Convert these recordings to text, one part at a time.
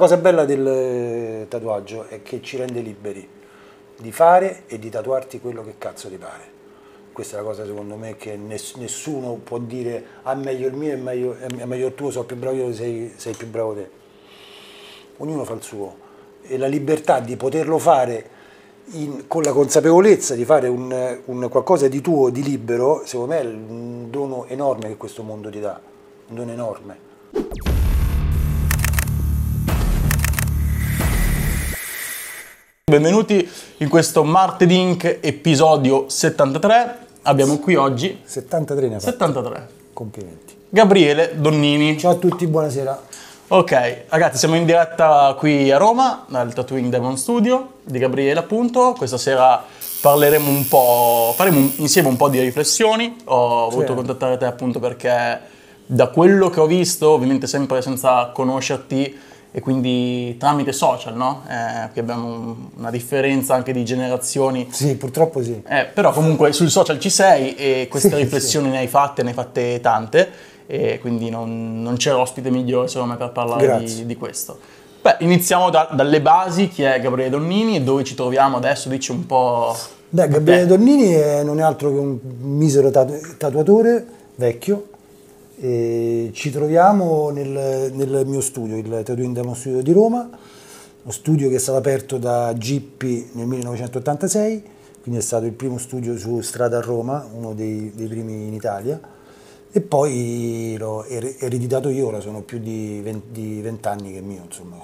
cosa bella del eh, tatuaggio è che ci rende liberi di fare e di tatuarti quello che cazzo ti pare. Questa è la cosa secondo me che ness- nessuno può dire ah meglio il mio, è meglio, è meglio il tuo, sono più bravo io, sei, sei più bravo te. Ognuno fa il suo e la libertà di poterlo fare in- con la consapevolezza di fare un, un qualcosa di tuo, di libero, secondo me è un dono enorme che questo mondo ti dà, un dono enorme. Benvenuti in questo Marted Inc. episodio 73. Abbiamo qui oggi 73 ne ha fatto. 73. Complimenti. Gabriele Donnini. Ciao a tutti, buonasera. Ok, ragazzi, siamo in diretta qui a Roma, dal Tattooing Demon Studio di Gabriele, appunto. Questa sera parleremo un po', faremo un- insieme un po' di riflessioni. Ho voluto contattare te appunto perché da quello che ho visto, ovviamente sempre senza conoscerti e quindi tramite social, no? Eh, qui abbiamo un- una differenza anche di generazioni. Sì, purtroppo sì. Eh, però comunque sul social ci sei e queste Sì, riflessioni ne hai fatte, ne hai fatte tante e quindi non, non c'è ospite migliore secondo me per parlare di, di questo. Beh, iniziamo da- dalle basi, chi è Gabriele Donnini e dove ci troviamo adesso, dici un po'... Beh, Gabriele. Donnini è- non è altro che un misero tatu- tatuatore vecchio. E ci troviamo nel, nel mio studio, il Tattooing Demon Studio di Roma, uno studio che è stato aperto da Gippi nel 1986, quindi è stato il primo studio su strada a Roma, uno dei, dei primi in Italia. E poi l'ho er- ereditato io, ora sono più di 20, di 20 anni che è mio, insomma.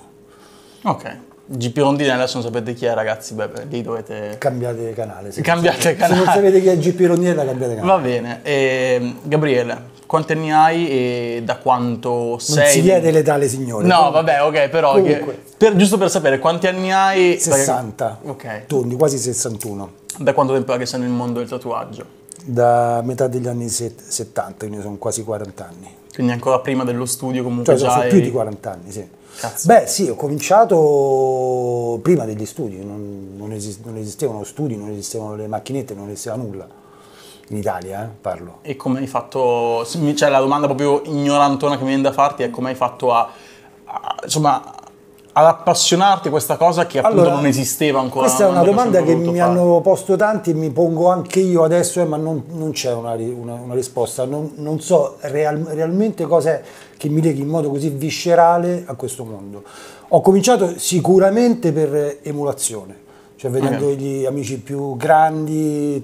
Ok, GP Rondini adesso non sapete chi è ragazzi, beh, lì dovete... Cambiate canale. Se Cambiate Se non canale. sapete chi è GP Rondiella, cambiate canale. Va bene, e, Gabriele, quanti anni hai e da quanto Non sei? si chiede l'età alle signore. No, Comunque, vabbè, ok, però Comunque. che- per- giusto per sapere quanti anni hai... 60. Ok. Tondi, quasi 61. Da quanto tempo che sei nel mondo del tatuaggio? Da metà degli anni set- 70, quindi sono quasi 40 anni. Quindi ancora prima dello studio comunque Cioè, già sono più di 40 anni, sì. Cazzo. Beh, sì, ho cominciato prima degli studi, non, non esis- non esistevano studi, non esistevano le macchinette, non esisteva nulla. In Italia, eh, parlo. E come hai fatto... Cioè la domanda proprio ignorantona che mi viene da farti è come hai fatto a... a- insomma, ad appassionarti a questa cosa che appunto Allora, non esisteva ancora. Questa è una domanda che mi fare. hanno posto tanti e mi pongo anche io adesso, eh, ma non, non c'è una, una- una risposta. Non, non so real- realmente cosa è che mi leghi in modo così viscerale a questo mondo. Ho cominciato sicuramente per emulazione, cioè vedendo Ok. gli amici più grandi,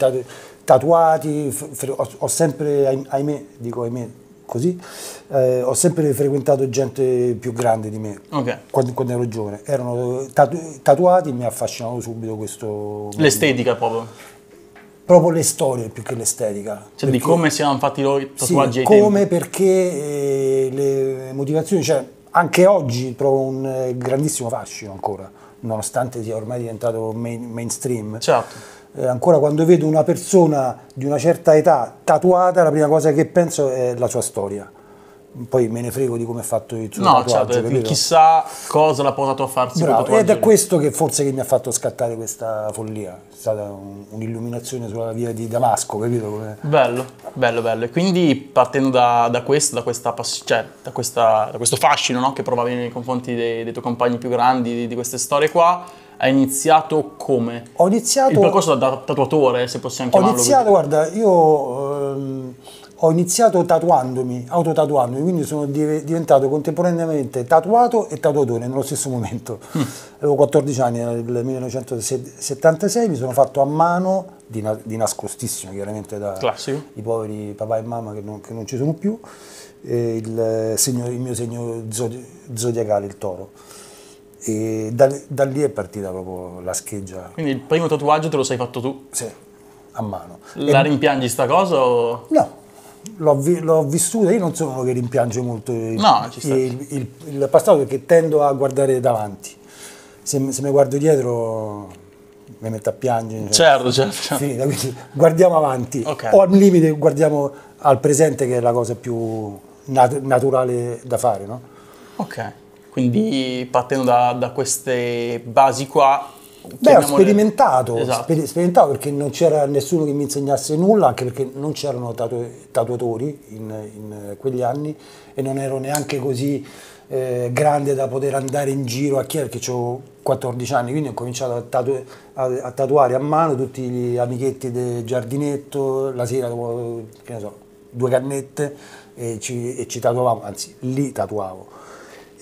tatuati, ho, ho sempre, ahim- ahimè, dico ahimè così, eh, ho sempre frequentato gente più grande di me Ok. quando, quando ero giovane, erano tatu- tatuati mi ha affascinato subito questo. L'estetica proprio. proprio le storie più che l'estetica Cioè di Perché- come si erano fatti i loro sì, tatuaggi ai come tempi. perché eh, le motivazioni cioè anche oggi trovo un eh, grandissimo fascino ancora nonostante sia ormai diventato main- mainstream Certo. Eh, ancora quando vedo una persona di una certa età tatuata la prima cosa che penso è la sua storia poi me ne frego di come è fatto il suo No, tatuaggio certo, chissà cosa l'ha portato a farsi Bravo, ed è questo che forse che mi ha fatto scattare questa follia. È stata un- un'illuminazione sulla via di Damasco, capito? Come- Bello, bello, bello. E quindi partendo da, da questo, da, questa cioè, da, questa- da questo fascino no, che provavi nei confronti dei, dei tuoi compagni più grandi, di, di queste storie qua, hai iniziato come? Ho Il iniziato, percorso da, da tatuatore, se possiamo ho chiamarlo iniziato guarda, io ehm, ho iniziato tatuandomi, autotatuandomi, quindi sono div- diventato contemporaneamente tatuato e tatuatore nello stesso momento. Avevo 14 anni nel 1976, mi sono fatto a mano, di, na- di nascostissimo chiaramente da, così. Classico. i poveri papà e mamma che non, che non ci sono più, il, segno- il mio segno zodi- zodiacale, il toro. E da, da lì è partita proprio la scheggia, Quindi il primo tatuaggio te lo sei fatto tu. sì, a mano. La rimpiangi sta cosa o... No, l'ho, vi- l'ho vissuta, io non sono uno che rimpiange molto il, No, il- il- il passato perché tendo a guardare davanti. Se, se mi guardo dietro mi metto a piangere. cioè, Certo, certo. certo. finita, quindi guardiamo avanti Ok. o al limite guardiamo al presente che è la cosa più nat- naturale da fare, no? Ok, quindi partendo da, da queste basi qua... Beh, ho sperimentato, Esatto. speri- sperimentato perché non c'era nessuno che mi insegnasse nulla, anche perché non c'erano tatu- tatuatori in, in quegli anni e non ero neanche così eh, grande da poter andare in giro a chiedere, perché ho 14 anni, quindi ho cominciato a, tatu- a, a tatuare a mano tutti gli amichetti del giardinetto, la sera dopo, so, due cannette e ci, e ci tatuavamo, anzi lì tatuavo.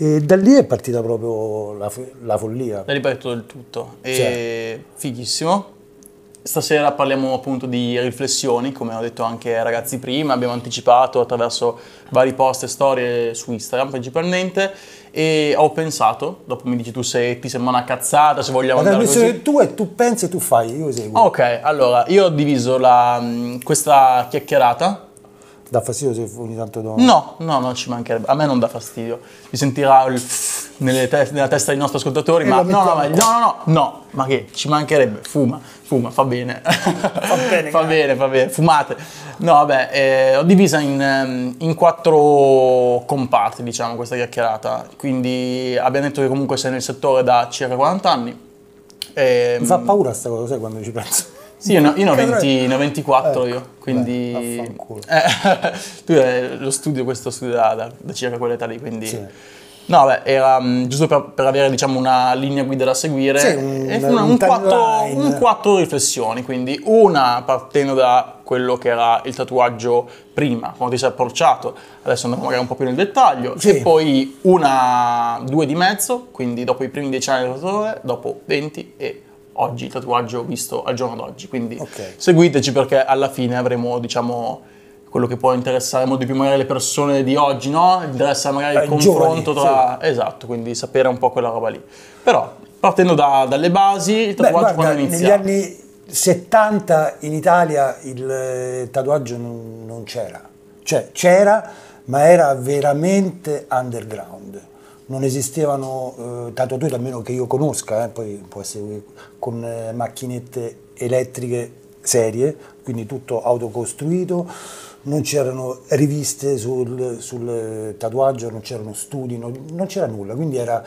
E da lì è partita proprio la, la follia. Da lì del tutto. E fighissimo. Stasera parliamo appunto di riflessioni, come ho detto anche ai ragazzi prima, abbiamo anticipato attraverso vari post e storie su Instagram principalmente e ho pensato, dopo mi dici tu se ti sembra una cazzata, se vogliamo andare così. tu e tu pensi e tu fai, io seguo. Ok, allora io ho diviso la, questa chiacchierata Dà fastidio se ogni tanto do... No, no, non ci mancherebbe. A me non dà fastidio. Mi sentirà il nelle te- nella testa dei nostri ascoltatori, E ma no, no, ma- no, no, no, ma che ci mancherebbe. Fuma, fuma, fa bene. fa bene, fa bene, fa bene. Fumate. No, vabbè, eh, ho divisa in, ehm, in quattro comparti, diciamo, questa chiacchierata. Quindi abbiamo detto che comunque sei nel settore da circa 40 anni. Ehm, Mi fa paura sta cosa, sai quando ci penso? Sì, io, ne ho- io ne ho, Che 20 ne ho 24 Ecco. io, quindi... Beh. Eh, tu hai lo studio, questo studio da, da- da circa quell'età lì, quindi... Sì. No, beh, era mm, giusto per, per avere diciamo una linea guida da seguire Sì, un- un un, quattro, un quattro riflessioni, quindi una partendo da quello che era il tatuaggio prima, quando ti sei approcciato, adesso andiamo magari un po' più nel dettaglio, Sì. e poi una, due di mezzo, quindi dopo i primi dieci anni del tatuatore, dopo 20 e oggi il tatuaggio visto al giorno d'oggi, quindi Ok. seguiteci perché alla fine avremo diciamo quello che può interessare molto di più magari le persone di oggi, no? Interessa magari il Eh, confronto giovani, tra... Esatto, quindi sapere un po' quella roba lì. Però, partendo da- dalle basi, il Beh, tatuaggio guarda, quando è negli anni 70 in Italia il tatuaggio non, non c'era. Cioè c'era, ma era veramente underground. Non esistevano eh, tatuatori, almeno che io conosca, eh, poi può essere con eh, macchinette elettriche serie, quindi tutto autocostruito, non c'erano riviste sul, sul tatuaggio, non c'erano studi, non, non c'era nulla, quindi era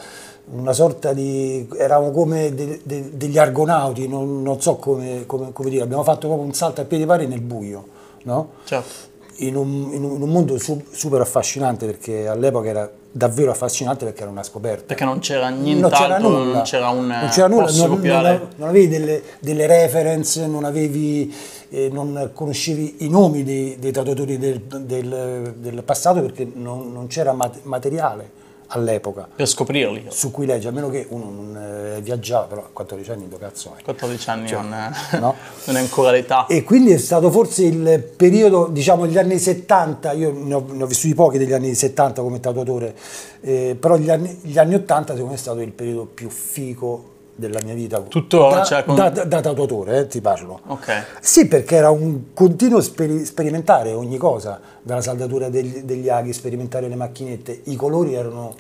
una sorta di... eravamo come de- de- degli argonauti, non, non so come, come- come dire, abbiamo fatto proprio un salto a piedi pari nel buio, no? Certo. in un, in un- mondo su- super affascinante perché all'epoca era davvero affascinante perché era una scoperta. Perché non c'era Non nient'altro, nulla, non c'era un... non c'era nulla, non, non- non avevi delle, delle reference, non avevi, eh, non conoscevi i nomi dei, dei tatuatori del, del- del passato perché non, non c'era mat- materiale all'epoca Per scoprirli. su cui leggere, a meno che uno non eh, viaggiava, però a 14 anni dove cazzo è? 14 anni non, è, Cioè, no. non è ancora l'età. E quindi è stato forse il periodo, diciamo, gli anni 70, io ne ho, ne ho vissuti pochi degli anni 70 come tatuatore, eh, però gli anni, gli anni 80 secondo me è stato il periodo più fico della mia vita. Tuttora, da, cioè, con- da, da tatuatore, eh, ti parlo. Ok. Sì, perché era un continuo speri- sperimentare ogni cosa, dalla saldatura degli, degli aghi, sperimentare le macchinette. I colori erano,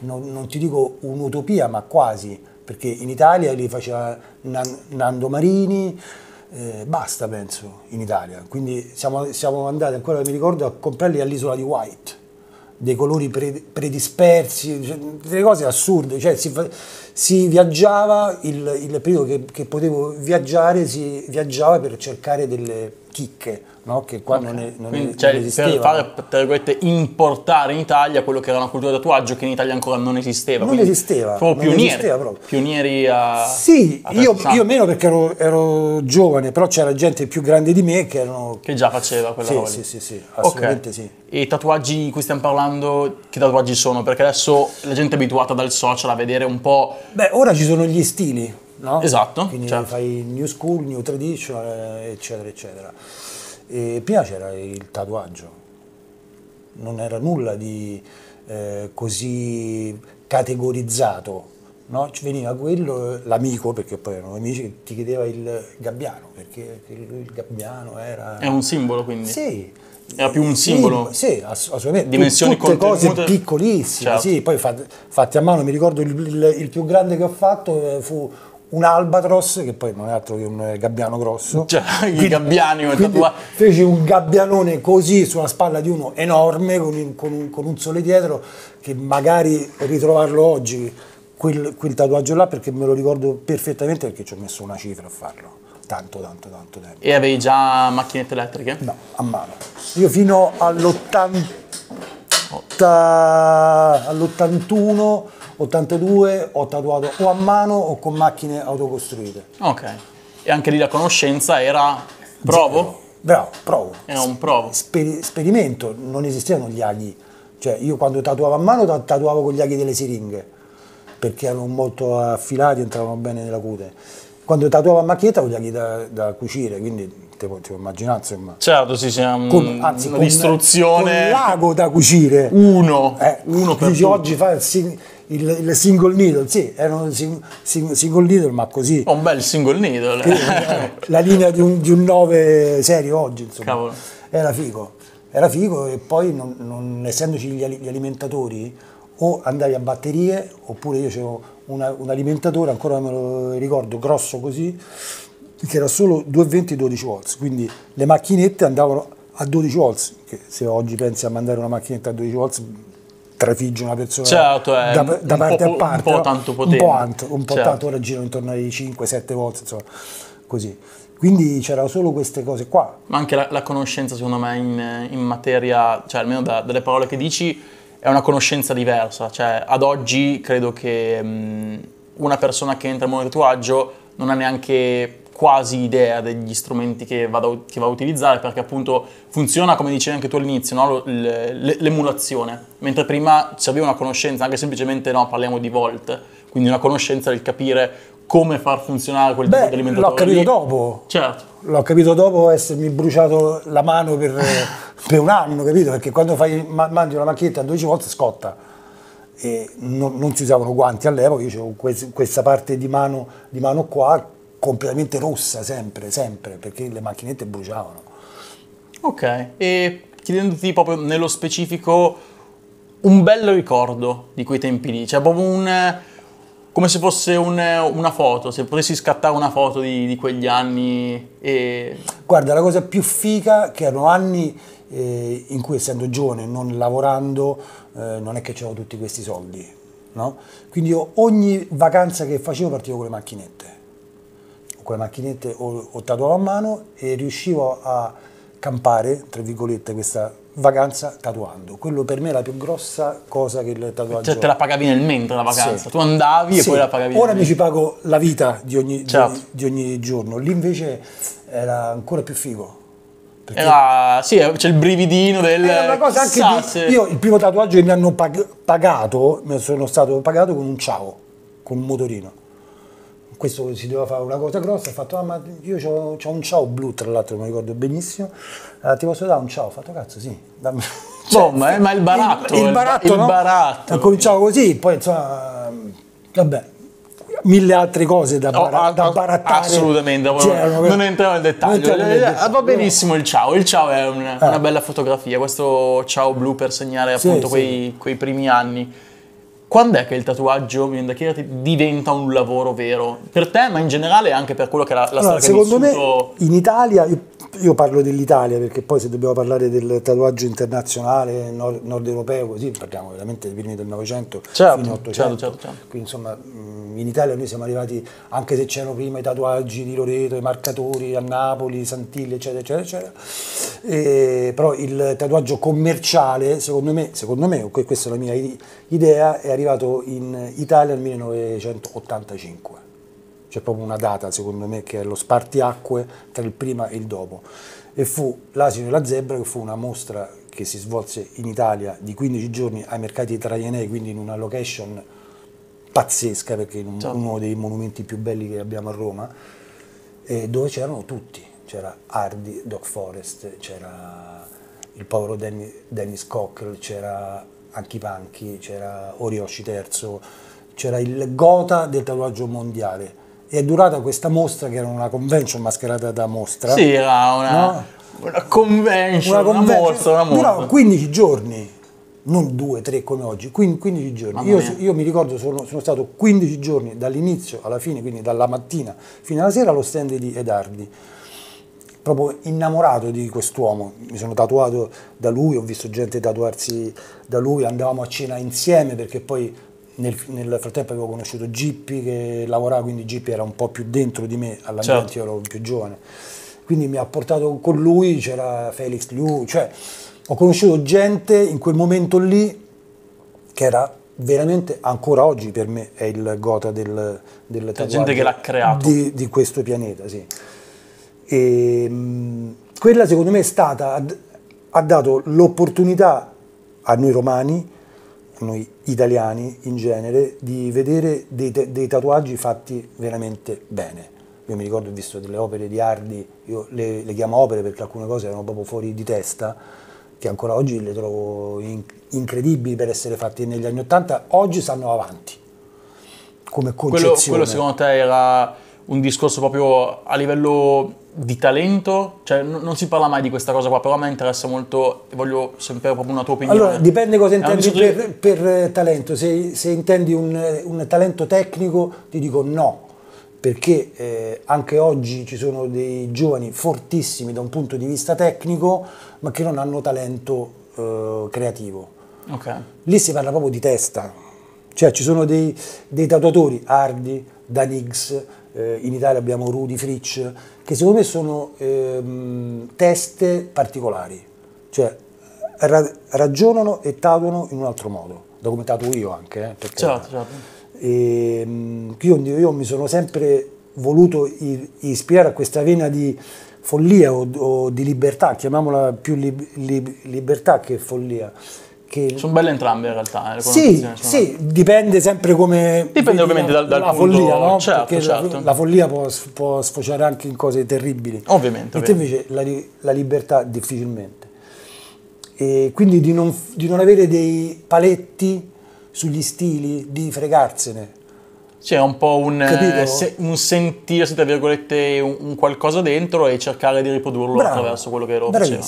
non, non ti dico un'utopia, ma quasi, perché in Italia li faceva Nan- Nando Marini, eh, basta penso, in Italia. Quindi siamo, siamo andati, ancora mi ricordo, a comprarli all'isola di White dei colori pre- predispersi, cioè, delle cose assurde, cioè si, si viaggiava, il, il periodo che, che potevo viaggiare, si viaggiava per cercare delle chicche, no? che qua non, è, non, Quindi, non cioè, per esistevano. fare, tra virgolette, importare in Italia quello che era una cultura di tatuaggio che in Italia ancora non esisteva. Non esisteva, Proprio non pionieri. esisteva proprio. Pionieri a... Sì, a io, 30 io meno perché ero, ero giovane, però c'era gente più grande di me che erano... Che già faceva quella Sì, roba sì, sì, sì, assolutamente sì. E i tatuaggi di cui stiamo parlando, che tatuaggi sono? Perché adesso la gente è abituata dal social a vedere un po'... Beh, ora ci sono gli stili, no? Esatto, Quindi certo. fai new school, new traditional, eh, eccetera, eccetera. E prima c'era il tatuaggio, non era nulla di eh, così categorizzato, no? Ci veniva quello, l'amico, perché poi erano amici, che ti chiedeva il gabbiano, perché il gabbiano era... È un simbolo, quindi. Sì. Era più un Sì, simbolo. Sì, ass- assolutamente. Dimensioni Tutte cose piccolissime, Certo. sì, poi fat- fatti a mano. Mi ricordo il, il- il più grande che ho fatto eh, fu un albatros, che poi non è altro che un eh, gabbiano grosso. Cioè, i gabbiani quindi tatua- Feci un gabbianone così sulla spalla di uno enorme, con, un- con un, con un sole dietro, che magari ritrovarlo oggi, quel, quel tatuaggio là, perché me lo ricordo perfettamente perché ci ho messo una cifra a farlo. Tanto, tanto, tanto tempo. E avevi già macchinette elettriche? No, a mano. Io fino all'80 all'otta- all'81, 82 ho tatuato o a mano o con macchine autocostruite. Ok. E anche lì la conoscenza era provo? Bravo, provo. Era un provo. Speri- sperimento, non esistevano gli aghi. Cioè, io quando tatuavo a mano ta- tatuavo con gli aghi delle siringhe, perché erano molto affilati entravano bene nella cute. Quando tatuavo a macchinetta con gli aghi da, da cucire, quindi te puoi, ti puoi immaginare, insomma. Certo, sì, sì, un- Con, anzi, una con, distruzione. con l'ago da cucire. Uno. Eh, uno per dici oggi fa il, il- il single needle, sì, erano sing- sing- single needle, ma così. Un bel single needle. Eh, la linea di un, di un 9 serio oggi, insomma. Cavolo. Era figo. Era figo e poi non, non essendoci gli, gli alimentatori o andavi a batterie oppure io avevo una- un alimentatore, ancora me lo ricordo, grosso così, che era solo 220 12 volts, quindi le macchinette andavano a 12 volts, che se oggi pensi a mandare una macchinetta a 12 volts trafigge una persona Certo, è da, un da parte a parte, un po' tanto un potente. po' tanto, un po' Certo. tanto, ora girano intorno ai 5-7 volts, insomma, così. Quindi c'erano solo queste cose qua. Ma anche la, la conoscenza, secondo me, in, in materia, cioè almeno da- dalle parole che dici, è una conoscenza diversa. Cioè, ad oggi credo che mh, una persona che entra nel mondo del tatuaggio non ha neanche quasi idea degli strumenti che, vada, a- che va a utilizzare, perché appunto funziona, come dicevi anche tu all'inizio, no? L'emulazione. Mentre prima serviva una conoscenza, anche semplicemente, no, parliamo di volt, quindi una conoscenza del capire come far funzionare quel tipo di Beh, alimentatore. l'ho capito lì. dopo. Certo. L'ho capito dopo essermi bruciato la mano per, per un anno, capito? Perché quando fai, ma- mandi una macchinetta a 12 volte scotta. E non, non si usavano guanti all'epoca, io avevo questa parte di mano, di mano qua completamente rossa, sempre, sempre, perché le macchinette bruciavano. Ok, e chiedendoti proprio nello specifico un bel ricordo di quei tempi lì, cioè proprio un... come se fosse un- una foto, se potessi scattare una foto di, di quegli anni e... Guarda, la cosa più figa che erano anni eh, in cui essendo giovane, non lavorando, eh, non è che c'avevo tutti questi soldi, no? Quindi io ogni vacanza che facevo partivo con le macchinette. Con le macchinette o, o tatuavo a mano e riuscivo a campare, tra virgolette, questa vacanza tatuando. Quello per me è la più grossa cosa che il tatuaggio Cioè te la pagavi nel mentre la vacanza, Sì. tu andavi e Sì. poi la pagavi Ora mi ci pago la vita di ogni, di- Certo. di ogni giorno, lì invece era ancora più figo. Era, sì, c'è il brividino del... È una cosa anche chissà di- Io il primo tatuaggio che mi hanno pag- pagato, mi sono stato pagato con un ciao, con un motorino. Questo si doveva fare una cosa grossa, ho fatto, ah, ma io ho un ciao blu, tra l'altro mi ricordo benissimo, Eh, ti posso dare un ciao? Ho fatto cazzo sì, dammi. Boh, ma è- ma il baratto, il, il- baratto, il no? baratto. Ho cominciato così, poi insomma, vabbè, mille altre cose da, Oh, bara- ah, da ah, barattare. Assolutamente, c'erano. non entriamo nel dettaglio. Non entriamo Eh. Va benissimo il ciao, il ciao è un- una bella fotografia, questo ciao blu per segnare Sì, appunto sì. Quei, quei primi anni. Quando è che il tatuaggio, mi viene da chiederti, diventa un lavoro vero? Per te, ma in generale anche per quello che è la, la Allora, storia che hai secondo vissuto... me in Italia, io, io parlo dell'Italia perché poi se dobbiamo parlare del tatuaggio internazionale, nord, nord europeo, così parliamo veramente dei primi del Novecento Certo, fino all'Ottocento. certo, certo, certo. Quindi insomma mh, in Italia noi siamo arrivati, anche se c'erano prima i tatuaggi di Loreto, i marcatori a Napoli, Santilli, eccetera, eccetera, eccetera. E, però il tatuaggio commerciale, secondo me, secondo me, que- questa è la mia idea, è arrivato in Italia nel 1985 c'è proprio una data secondo me che è lo spartiacque tra il prima e il dopo. E fu l'asino e la zebra che fu una mostra che si svolse in Italia di 15 giorni ai mercati Traianei quindi in una location pazzesca perché in un- Certo. uno dei monumenti più belli che abbiamo a Roma e dove c'erano tutti. C'era Hardy, Doc Forest c'era il povero Denny- Dennis Cockrell c'era Anki Panky c'era Orioshi Terzo c'era il gota del tatuaggio mondiale è durata questa mostra che era una convention mascherata da mostra Sì, era una, No. una convention, una, convention- mostra, una durava mostra. 15 giorni non due, tre come oggi, quin- 15 giorni. Io, io mi ricordo, sono, sono stato 15 giorni dall'inizio alla fine, quindi dalla mattina fino alla sera allo stand di Edardi. Proprio innamorato di quest'uomo, mi sono tatuato da lui, ho visto gente tatuarsi da lui, andavamo a cena insieme perché poi nel, nel frattempo avevo conosciuto Gippi che lavorava, quindi Gippi era un po' più dentro di me, all'ambiente Certo. io ero più giovane. Quindi mi ha portato con lui, c'era Felix Liu, cioè ho conosciuto gente in quel momento lì che era veramente, ancora oggi per me, è il gota del, del C'è tatuaggio gente che l'ha creato. Di, di questo pianeta, sì. E, mh, quella secondo me è stata, ha- dato l'opportunità a noi romani, noi italiani in genere, di vedere dei, dei tatuaggi fatti veramente bene. Io mi ricordo, ho visto delle opere di Hardy, io le, le chiamo opere perché alcune cose erano proprio fuori di testa, che ancora oggi le trovo in- incredibili per essere fatte negli anni Ottanta, oggi stanno avanti come Quello, concezione. quello secondo te era un discorso proprio a livello di talento? Cioè n- non si parla mai di questa cosa qua, però a me interessa molto e voglio sapere proprio una tua opinione. Allora, dipende cosa un intendi per, per, eh, talento. Se, se intendi un, eh, un talento tecnico, ti dico no, perché eh, anche oggi ci sono dei giovani fortissimi da un punto di vista tecnico, ma che non hanno talento eh, creativo. di- Ok. Lì si parla proprio di testa, cioè ci sono dei, dei tatuatori, Hardy, Dan Higgs, eh, in Italia abbiamo Rudy Fritsch, che secondo me sono ehm, teste particolari, cioè ra- ragionano e tatuano in un altro modo, da come tatuo io anche. Eh, per carità. Certo, certo. E, mm, io, io mi sono sempre voluto ispirare a questa vena di follia o, o di libertà, chiamiamola più lib- lib- libertà che follia. Che, Sono belle entrambe in realtà. eh, sì, sì, dipende sempre come... Dipende ovviamente la- dal- dal la punto- follia, no? certo, Perché la- certo. La, follia può, può sfociare anche in cose terribili. Ovviamente, E te invece la, la libertà difficilmente. E quindi di non, di non avere dei paletti sugli stili, di fregarsene. Sì, è un po' un, eh, se- un sentirsi, tra virgolette, un, un qualcosa dentro e cercare di riprodurlo Bravo, attraverso quello che loro facevano.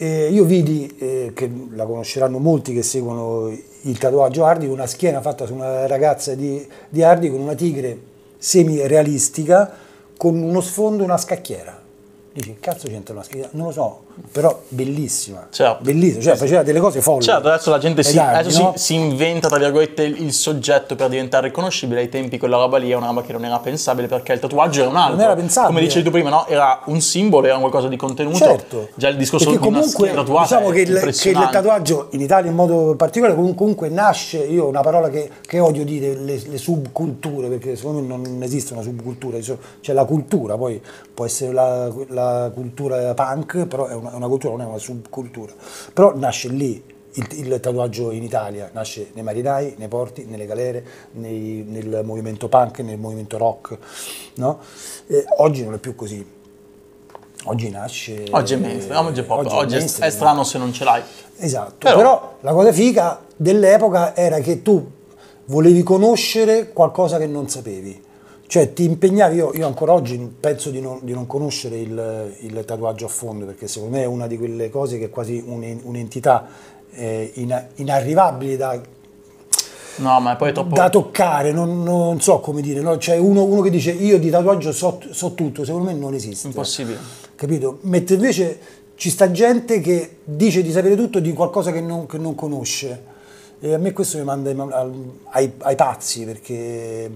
Eh, io vidi, eh, che la conosceranno molti che seguono il tatuaggio Hardy, una schiena fatta su una ragazza di, di Hardy con una tigre semi-realistica con uno sfondo, una scacchiera. Dici, cazzo c'entra una scacchiera? Non lo so, però bellissima. Certo. Bellissima, cioè faceva delle cose folli. Certo, adesso la gente Ed si, Hardy, adesso no? si, si inventa, tra virgolette, il, soggetto per diventare riconoscibile. Ai tempi quella roba lì è una roba che non era pensabile perché il tatuaggio era un altro. Non era pensabile. Come dicevi tu prima, no? Era un simbolo, era un qualcosa di contenuto. Certo, Già il discorso perché di una comunque schiena tatuata diciamo che il, che il tatuaggio in Italia in modo particolare comun- comunque nasce, io una parola che, che odio dire, le, le subculture, perché secondo me non esiste una subcultura, c'è la cultura, poi può essere la, la cultura punk, però è una, una cultura, non è una subcultura, però nasce lì. Il, il tatuaggio in Italia nasce nei marinai, nei porti, nelle galere, nei- nel movimento punk, nel movimento rock. no? Eh, oggi non è più così. Oggi nasce. Oggi è mainstream, oggi è pop, oggi, è- mainstream. è strano se non ce l'hai. Esatto, Però- però, la cosa figa dell'epoca era che tu volevi conoscere qualcosa che non sapevi. Cioè ti impegnavi, io, io ancora oggi penso di non, di non conoscere il, il tatuaggio a fondo, perché secondo me è una di quelle cose che è quasi un- un'entità eh, ina- inarrivabile da, No, ma poi troppo... da toccare, non, non so come dire, no? C'è uno, uno che dice io di tatuaggio so, so tutto, secondo me non esiste. Impossibile. Capito? Mentre invece ci sta gente che dice di sapere tutto di qualcosa che non, che non conosce. E a me questo mi manda ai- ai, ai pazzi perché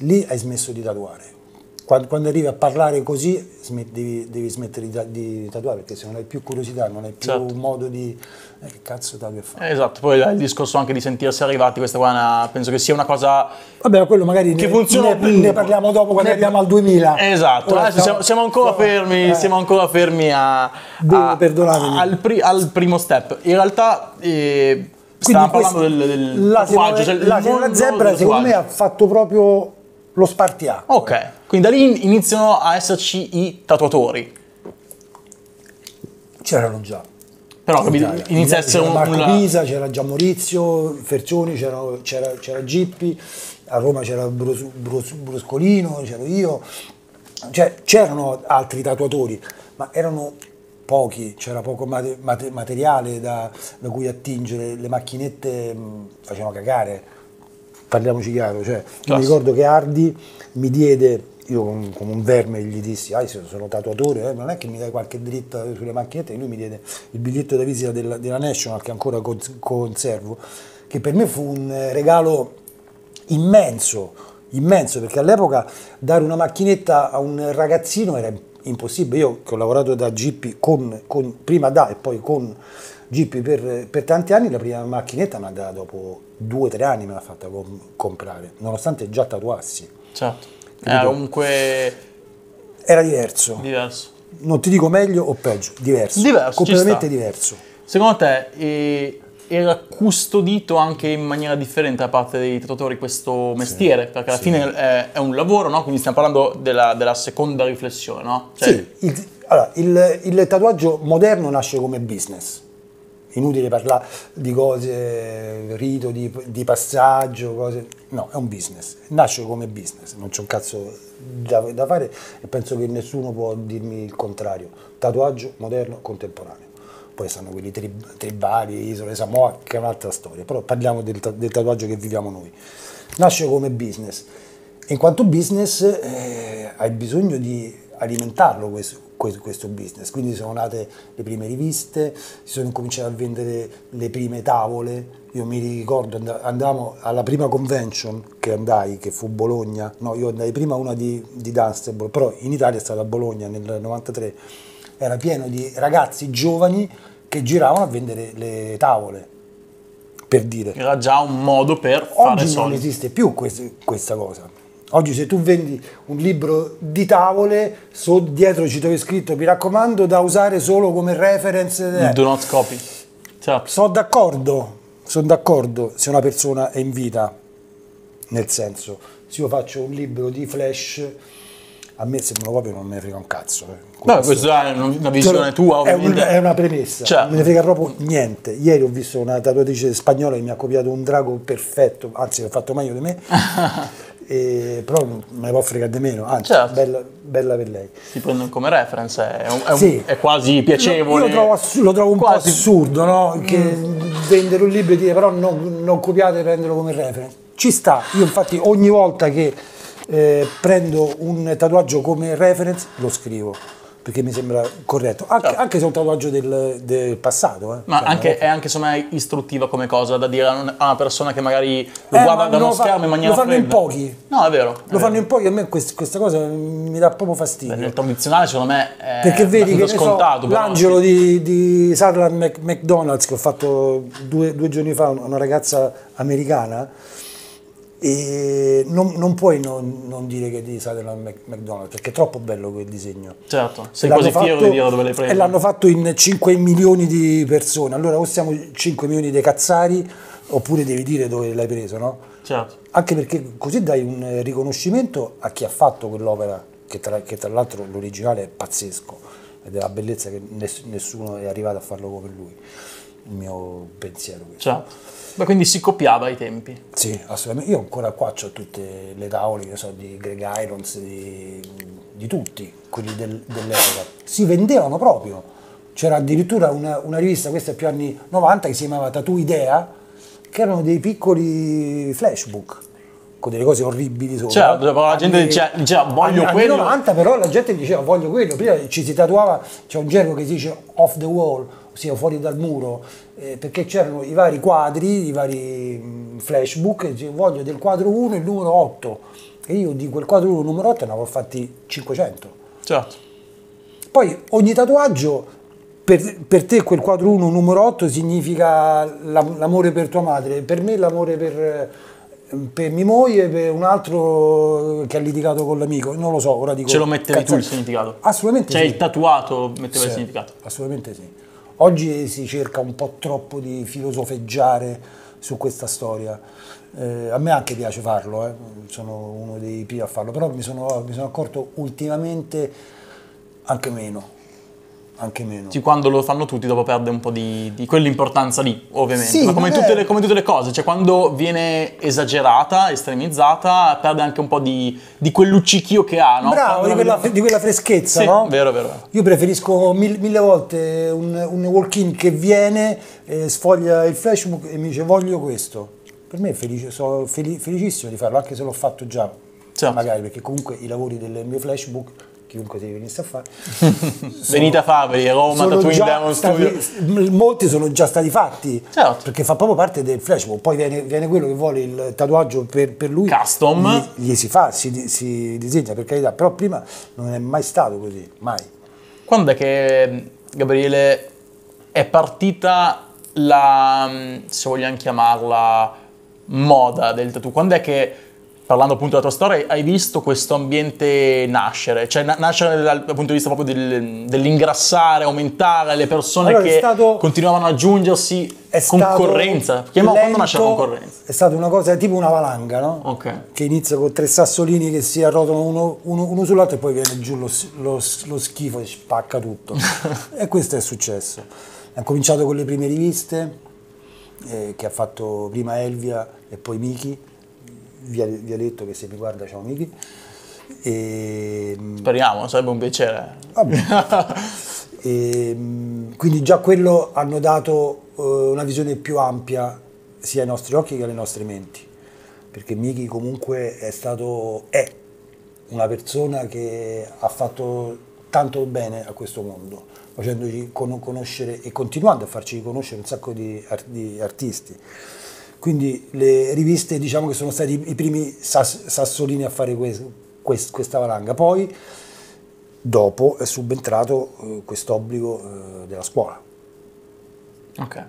lì hai smesso di tatuare. Quando, quando arrivi a parlare così smet- devi, devi smettere di, di tatuare perché se non hai più curiosità, non hai più Certo. modo di... eh, che cazzo a fare? Eh, Esatto, poi il discorso anche di sentirsi arrivati, questa qua una- penso che sia una cosa Vabbè, quello magari Che ne, funziona ne, ne parliamo dopo quando Ne- arriviamo al 2000. Esatto, Ora adesso siamo, siamo ancora stiamo- fermi, eh. siamo ancora fermi a, a- al, pri- al primo step. In realtà eh, Quindi parlando del, del l'asino- tatuaggio, cioè mondo della zebra secondo me ha fatto proprio lo spartiacque. Ok, quindi da lì iniziano a esserci i tatuatori. C'erano già. Però In inizia a essere un... Marco Pisa, c'era già Maurizio, Ferzioni, c'era, c'era, c'era Gippi, a Roma c'era Brus- Brus- Bruscolino, c'ero io, cioè c'erano altri tatuatori, ma erano pochi, c'era poco mate- mate- materiale da, da cui attingere, le macchinette mh, facevano cagare, parliamoci chiaro, cioè, io mi ricordo che Ardi mi diede, io come, come un verme gli dissi, ah, sono tatuatore, eh, non è che mi dai qualche dritta sulle macchinette, e lui mi diede il biglietto da visita della, della National che ancora cons- conservo, che per me fu un eh, regalo immenso, immenso, perché all'epoca dare una macchinetta a un ragazzino era impossibile. Io che ho lavorato da GP con, con- prima da e poi con GP per, per tanti anni, la prima macchinetta me l'ha dopo due o tre anni me l'ha fatta com- comprare, nonostante già tatuassi. Certo. È Capito? comunque Era diverso. diverso. Non ti dico meglio o peggio, diverso. Diverso, completamente diverso. Secondo te eh, era custodito anche in maniera differente da parte dei tatuatori questo mestiere? Perché alla fine è, è un lavoro, no? Quindi stiamo parlando della, della seconda riflessione, no? Cioè, Sì, il, allora, il, il tatuaggio moderno nasce come business. Inutile parlare di cose, rito, di, di passaggio, cose. No, è un business. Nasce come business, non c'è un cazzo da, da fare e penso che nessuno può dirmi il contrario. Tatuaggio moderno contemporaneo. Poi stanno quelli trib- tribali, isole Samoa, che è un'altra storia. Però parliamo del, del tatuaggio che viviamo noi. Nasce come business. In quanto business eh, hai bisogno di alimentarlo questo, questo- business. Quindi sono nate le prime riviste, si sono cominciate a vendere le prime tavole. Io mi ricordo, and- andavamo alla prima convention che andai, che fu Bologna, no, io andai prima a una di, di Dunstable, però in Italia è stata a Bologna nel 93, era pieno di ragazzi giovani che giravano a vendere le tavole, per dire. era già un modo per fare Oggi non soldi. esiste più quest- questa cosa. Oggi se tu vendi un libro di tavole, so- dietro ci trovi scritto mi raccomando da usare solo come reference. Do not copy. Certo. Sono d'accordo, sono d'accordo se una persona è in vita, nel senso, se io faccio un libro di flash, a me se me lo copio non me ne frega un cazzo. eh. No, questa è una visione tua, è, un- è una premessa, Certo. non me ne frega proprio niente. Ieri ho visto una tatuatrice spagnola che mi ha copiato un drago perfetto, anzi l'ha fatto meglio di me, e- però non me ne può fregare di meno, anzi Certo. bella, bella per lei. Ti prendono come reference, è, un- è un- Sì. è quasi piacevole. Io lo trovo, ass- lo trovo un Quasi- Mm. po' assurdo, no? Che vendere un libro e dire però non, non copiate e prenderlo come reference. Ci sta, io infatti ogni volta che eh, prendo un tatuaggio come reference lo scrivo perché mi sembra corretto, anche, Certo. anche se è un tatuaggio del, del passato. eh. Ma Cioè, anche, è anche me istruttiva come cosa da dire a un- a una persona che magari lo Eh, guarda ma da uno fa- schermo in maniera lo fanno in fredda. pochi. No, è vero. è Lo vero. fanno in pochi, a me quest- questa cosa mi dà proprio fastidio. Beh, nel tradizionale secondo me è Perché vedi che so, scontato. però l'angelo sì. di, di Mac- McDonald's che ho fatto due, due giorni fa, una ragazza americana, e non, non puoi non, non dire che è di Sutherland McDonald's perché è troppo bello quel disegno. Certo, sei L'hanno quasi fiero fatto- di dire dove l'hai preso. E l'hanno fatto in 5 milioni di persone, allora o siamo 5 milioni di cazzari oppure devi dire dove l'hai preso, no? Certo. Anche perché così dai un riconoscimento a chi ha fatto quell'opera, che tra, che tra l'altro l'originale è pazzesco ed è la bellezza che ness- nessuno è arrivato a farlo come lui. Il mio pensiero. questo. certo. Ma quindi si copiava ai tempi. Sì, assolutamente. Io ancora qua ho tutte le tavole, so, di Greg Irons, di, di tutti, quelli del- dell'epoca. Si vendevano proprio. C'era addirittura una, una rivista, questa è più anni 90, che si chiamava Tattoo Idea, che erano dei piccoli flashbook con delle cose orribili sopra. Certo, però la gente diceva- diceva, "Voglio anni- quello". Anni 90 però la gente diceva voglio quello, prima ci si tatuava, c'è un gergo che si dice off the wall, ossia fuori dal muro, eh, perché c'erano i vari quadri, i vari mh, flashbook, e dicevo, voglio del quadro 1 il numero 8, e io di quel quadro 1 numero 8 ne avevo fatti 500. Certo. Poi ogni tatuaggio, per, per te quel quadro 1 numero 8 significa la- l'amore per tua madre, per me l'amore per, per mia moglie, per un altro che ha litigato con l'amico, non lo so, ora dico... Ce lo mettevi tu il cazzate. significato? Assolutamente Cioè sì. il tatuato metteva il Sì, significato? Assolutamente sì. Oggi si cerca un po' troppo di filosofeggiare su questa storia. Eh, a me anche piace farlo, eh. sono uno dei primi a farlo, però mi sono, mi sono accorto ultimamente anche meno. Anche meno. Sì, quando lo fanno tutti dopo perde un po' di, di quell'importanza lì, ovviamente. Sì, Ma come tutte, le, come tutte le cose, cioè quando viene esagerata, estremizzata, perde anche un po' di, di quel luccichio che ha, no? Bravo, di la- quella, di quella freschezza, Sì, no? vero, vero. Io preferisco mil- mille volte un, un walk-in che viene, eh, sfoglia il flashbook e mi dice voglio questo. Per me è felice, sono fel- felicissimo di farlo, anche se l'ho fatto già, Certo. magari perché comunque i lavori del mio flashbook chiunque si venisse a fare. Venite a farveli, Roma, Tattooing già Demon stati- Studio. molti sono già stati fatti Certo. perché fa proprio parte del flash mob. poi viene, viene quello che vuole il tatuaggio per, per lui Custom. gli, gli si fa si, si disegna per carità però prima non è mai stato così mai Quando è che, Gabriele, è partita la, se vogliamo chiamarla, moda del tattoo? Quando è che, parlando appunto della tua storia, hai visto questo ambiente nascere? Cioè na- nascere dal punto di vista proprio del- dell'ingrassare, aumentare, le persone Allora, che stato- continuavano ad aggiungersi, concorrenza. Chiamiamo, quando lento, nasce la concorrenza? è stata una cosa tipo una valanga no? Ok. che inizia con tre sassolini che si arrotano uno, uno- uno sull'altro e poi viene giù lo, lo- lo schifo e spacca tutto. e questo è successo. Ha cominciato con le prime riviste eh, che ha fatto prima Elvia e poi Miki, Via- Vialetto che se mi guarda ciao Miki. E, Speriamo, sarebbe un piacere. E, mh, quindi già quello hanno dato eh, una visione più ampia sia ai nostri occhi che alle nostre menti, perché Miki comunque è stato, è una persona che ha fatto tanto bene a questo mondo, facendoci con- conoscere e continuando a farci conoscere un sacco di, di artisti. Quindi le riviste diciamo che sono stati i primi sas- sassolini a fare que- quest- questa valanga. Poi dopo è subentrato eh, quest'obbligo eh, della scuola. Ok.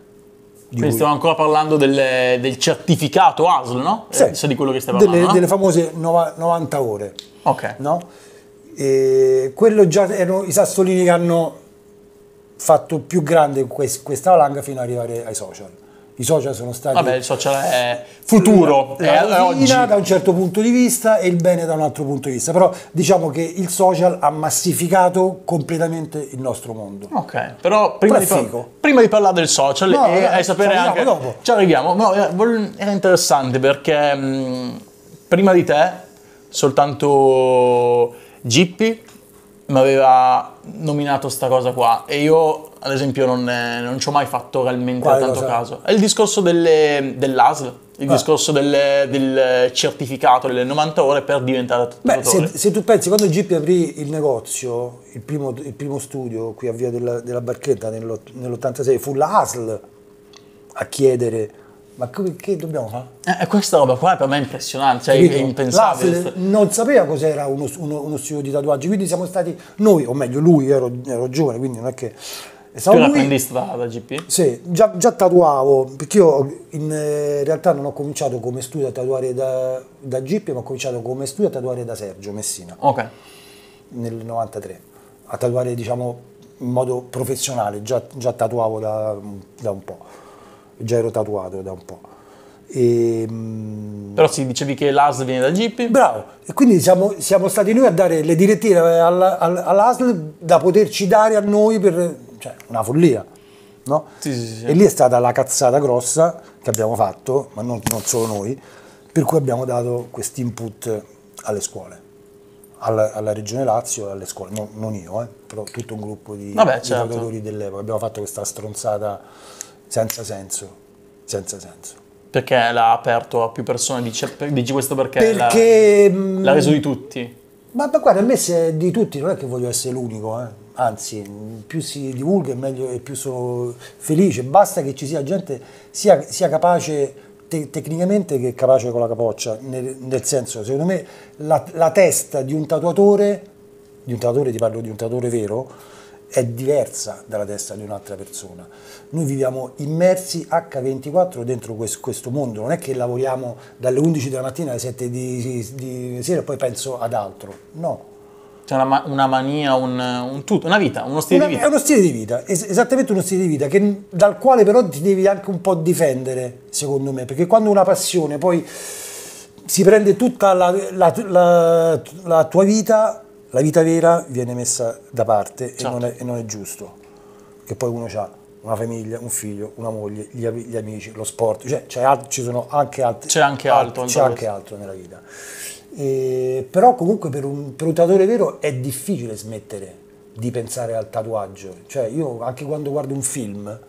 di Quindi stiamo ancora parlando del, del certificato ASL, no? Sì, Eh, di quello che stai delle, parlando, no? delle famose nova- 90 ore. Ok. no? E quello già erano i sassolini che hanno fatto più grande quest- questa valanga fino ad arrivare ai social. I social sono stati Vabbè, il social è futuro, è, la è oggi. rovina da un certo punto di vista e il bene da un altro punto di vista, però diciamo che il social ha massificato completamente il nostro mondo. Ok, però prima Però di, è par- prima di parlare del social No, e e sapere ci anche... dopo. Ci arriviamo, no, era, vol- era interessante perché mh, prima di te soltanto Gippi mi aveva nominato sta cosa qua e io ad esempio non, eh, non ci ho mai fatto realmente Quale tanto cosa? caso. È il discorso delle- dell'ASL, il Ah. discorso delle- del certificato delle 90 ore per diventare Beh, se, se tu pensi, quando Gippi aprì il negozio, il primo, il primo studio qui a Via della, della Barchetta nell'ott- nell'86, fu la ASL a chiedere ma che dobbiamo fare? Eh, questa roba qua per me è impressionante, cioè è Capito? impensabile. L'ASL non sapeva cos'era uno, uno- uno studio di tatuaggi, quindi siamo stati noi, o meglio lui, ero, ero giovane, quindi non è che... Tu lui, apprendista da, da GP? sì, già, già tatuavo, perché io in eh, realtà non ho cominciato come studio a tatuare da, da Gippi, ma ho cominciato come studio a tatuare da Sergio Messina Ok. nel 93, a tatuare diciamo in modo professionale, già, già tatuavo da, da un po', già ero tatuato da un po'. E, mm, Però sì, dicevi che l'ASL viene da GP. bravo, e quindi siamo, siamo stati noi a dare le direttive alla- all- all'ASL da poterci dare a noi per, cioè una follia, no? Sì, sì, sì. E lì è stata la cazzata grossa che abbiamo fatto, ma non, non solo noi, per cui abbiamo dato questo input alle scuole, alla, alla Regione Lazio e alle scuole, no- non io, eh, però tutto un gruppo di, Vabbè, di certo. dell'epoca. Abbiamo fatto questa stronzata senza senso, senza senso. Perché l'ha aperto a più persone? Dice, dici questo perché, Perché... mm, l'ha, reso di tutti? Ma, ma guarda, a me se di tutti non è che voglio essere l'unico, eh. anzi, più si divulga e meglio e più sono felice, basta che ci sia gente sia, sia capace te- tecnicamente che capace con la capoccia, nel, nel senso, secondo me la, la testa di un tatuatore, di un tatuatore, ti parlo di un tatuatore vero, è diversa dalla testa di un'altra persona. Noi viviamo immersi H24 dentro quest- questo mondo, non è che lavoriamo dalle 11 della mattina alle 7 di, di sera e poi penso ad altro, no. C'è una, ma- una mania, un, un tutto, una vita, uno stile Una- di È vita. uno stile di vita, es- esattamente uno stile di vita, che- dal quale però ti devi anche un po' difendere, secondo me, perché quando una passione poi si prende tutta la, la- la- la tua vita, la vita vera viene messa da parte Certo. e, non è, e non è giusto, che poi uno ha una famiglia, un figlio, una moglie, gli, gli amici, lo sport, cioè c'è ci sono anche altri, C'è anche altro, c'è anche altro nella vita. E- però comunque per un, per un tatuatore vero è difficile smettere di pensare al tatuaggio. Cioè io anche quando guardo un film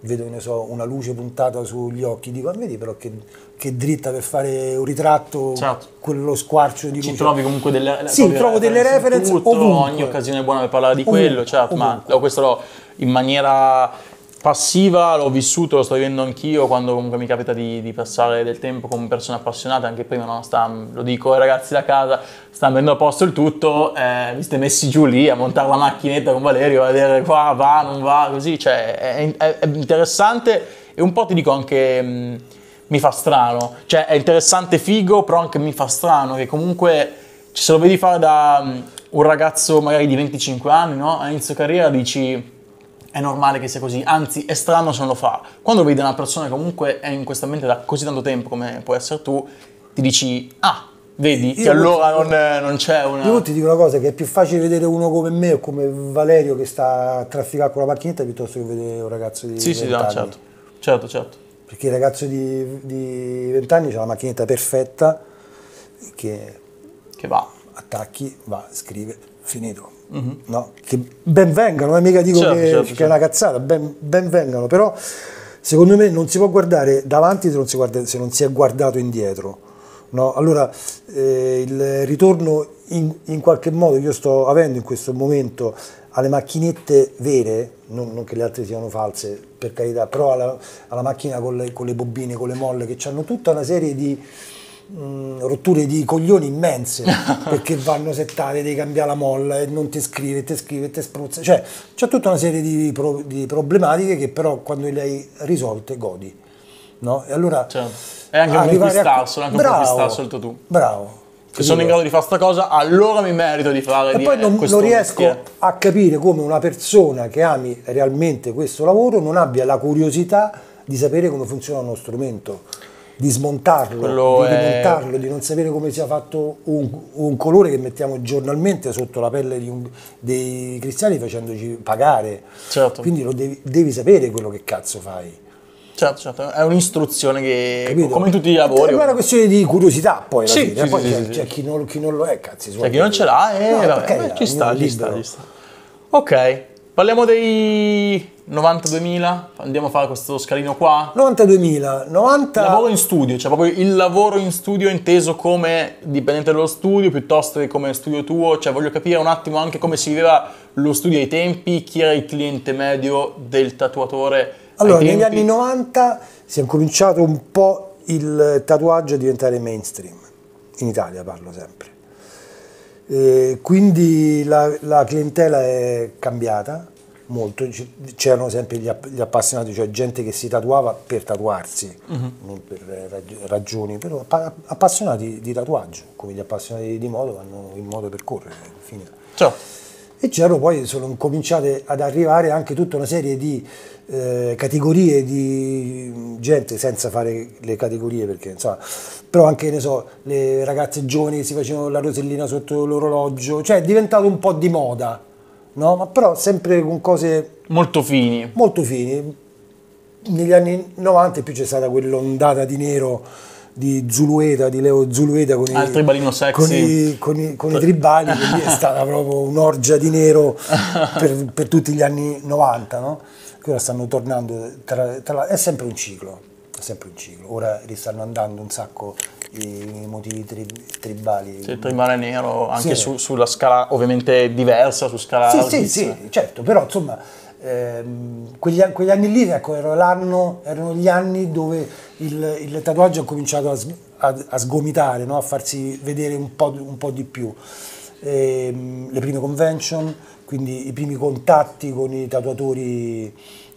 vedo so, una luce puntata sugli occhi, dico, "Ah, vedi però che, che dritta per fare un ritratto, Certo. quello squarcio di luce. Ci trovi comunque delle Sì, trovo delle reference tutto, ovunque. ogni occasione è buona per parlare di Ovunque, quello, certo, ma ovunque. lo- questo in maniera passiva l'ho vissuto, lo sto vivendo anch'io quando comunque mi capita di, di passare del tempo con persone appassionate, anche prima no, sta- lo dico ai ragazzi da casa, stanno avendo a posto il tutto, eh, vi siete messi giù lì a montare la macchinetta con Valerio, a vedere qua va, non va, così, cioè è, è- è interessante e un po' ti dico anche... mh, mi fa strano, cioè è interessante figo, però anche mi fa strano che comunque se lo vedi fare da mm, un ragazzo magari di 25 anni, no? A inizio carriera dici è normale che sia così, anzi è strano se non lo fa. Quando vedi una persona che comunque è in questo ambiente da così tanto tempo come puoi essere tu, ti dici ah, vedi che Io- allora non, non c'è una... Io ti dico una cosa, che è più facile vedere uno come me o come Valerio che sta a trafficare con la macchinetta piuttosto che vedere un ragazzo di Sì, sì, 20 no, certo, certo, certo. Perché il ragazzo di, di 20 anni ha la macchinetta perfetta che Che va. attacchi, va, scrive, finito. No? Che ben vengano, non mica dico. Certo, che, certo, che è certo. una cazzata, ben, ben vengano, però secondo me non si può guardare davanti se non si, guarda- se non si è guardato indietro. no? Allora eh, il ritorno in, in qualche modo che io sto avendo in questo momento alle macchinette vere, non, non che le altre siano false per carità, però alla, alla macchina con le, con le bobine, con le molle, che hanno tutta una serie di mh, rotture di coglioni immense perché vanno settate, devi cambiare la molla e non ti scrive, ti scrive, ti spruzza. Cioè, c'è tutta una serie di, pro- di problematiche che però quando le hai risolte godi. No? E allora Certo. E anche un arrivare a- anche un Bravo, conquistarselo tu. Bravo. Se sono in grado di fare sta cosa, allora mi merito di fare E di- poi non, questo non riesco mestiere. a capire come una persona che ami realmente questo lavoro non abbia la curiosità di sapere come funziona uno strumento, di smontarlo, Quello di è- rimontarlo, di non sapere come sia fatto un, un colore che mettiamo giornalmente sotto la pelle di un- dei cristiani facendoci pagare. Certo. Quindi lo devi, devi sapere quello che cazzo fai. Certo, certo, è un'istruzione che, capito? come in tutti i lavori, È una questione di curiosità poi Sì, fine. sì, poi sì, c'è, c'è chi, non, chi non lo è, cazzi suoi. Cioè, chi non ce l'ha, eh, No, vabbè, beh, ci sta, è ci sta, ci sta. Ok, parliamo dei 92.000, andiamo a fare questo scalino qua. 92.000, 90... Lavoro in studio, cioè proprio il lavoro in studio inteso come dipendente dello studio piuttosto che come studio tuo, cioè voglio capire un attimo anche come si viveva lo studio ai tempi, chi era il cliente medio del tatuatore Allora, negli anni 90 si è cominciato un po' il tatuaggio a diventare mainstream, in Italia parlo sempre. E quindi la, la clientela è cambiata molto, c'erano sempre gli, app- gli appassionati, cioè gente che si tatuava per tatuarsi, Mhm. non per eh, rag- ragioni, però appa- appassionati di tatuaggio, come gli appassionati di moto vanno in moto per correre, fine. Cioè, E c'erano poi, sono cominciate ad arrivare anche tutta una serie di eh, categorie di gente, senza fare le categorie perché insomma, però anche, ne so, le ragazze giovani che si facevano la rosellina sotto l'orologio, cioè è diventato un po' di moda, no? Ma però sempre con cose molto fini. molto fini. Negli anni 90 in più c'è stata quell'ondata di nero di Zulueta, di Leo Zulueta con, Ah, sexy. con i, con i- con i tribali, che lì è stata proprio un'orgia di nero per, per tutti gli anni 90, no? Che ora stanno tornando, tra- tra- è sempre un ciclo, è sempre un ciclo. Ora ristanno andando un sacco i motivi tri- tribali. C'è il tribale nero anche Sì. su- sulla scala ovviamente diversa, su scala Sì, sì, sì, certo, però insomma, ehm, quegli, quegli anni lì ecco, era l'anno- erano gli anni dove il, il tatuaggio ha cominciato a, a- a sgomitare, no? a farsi vedere un po', un po' di più. Ehm, le prime convention, quindi i primi contatti con i tatuatori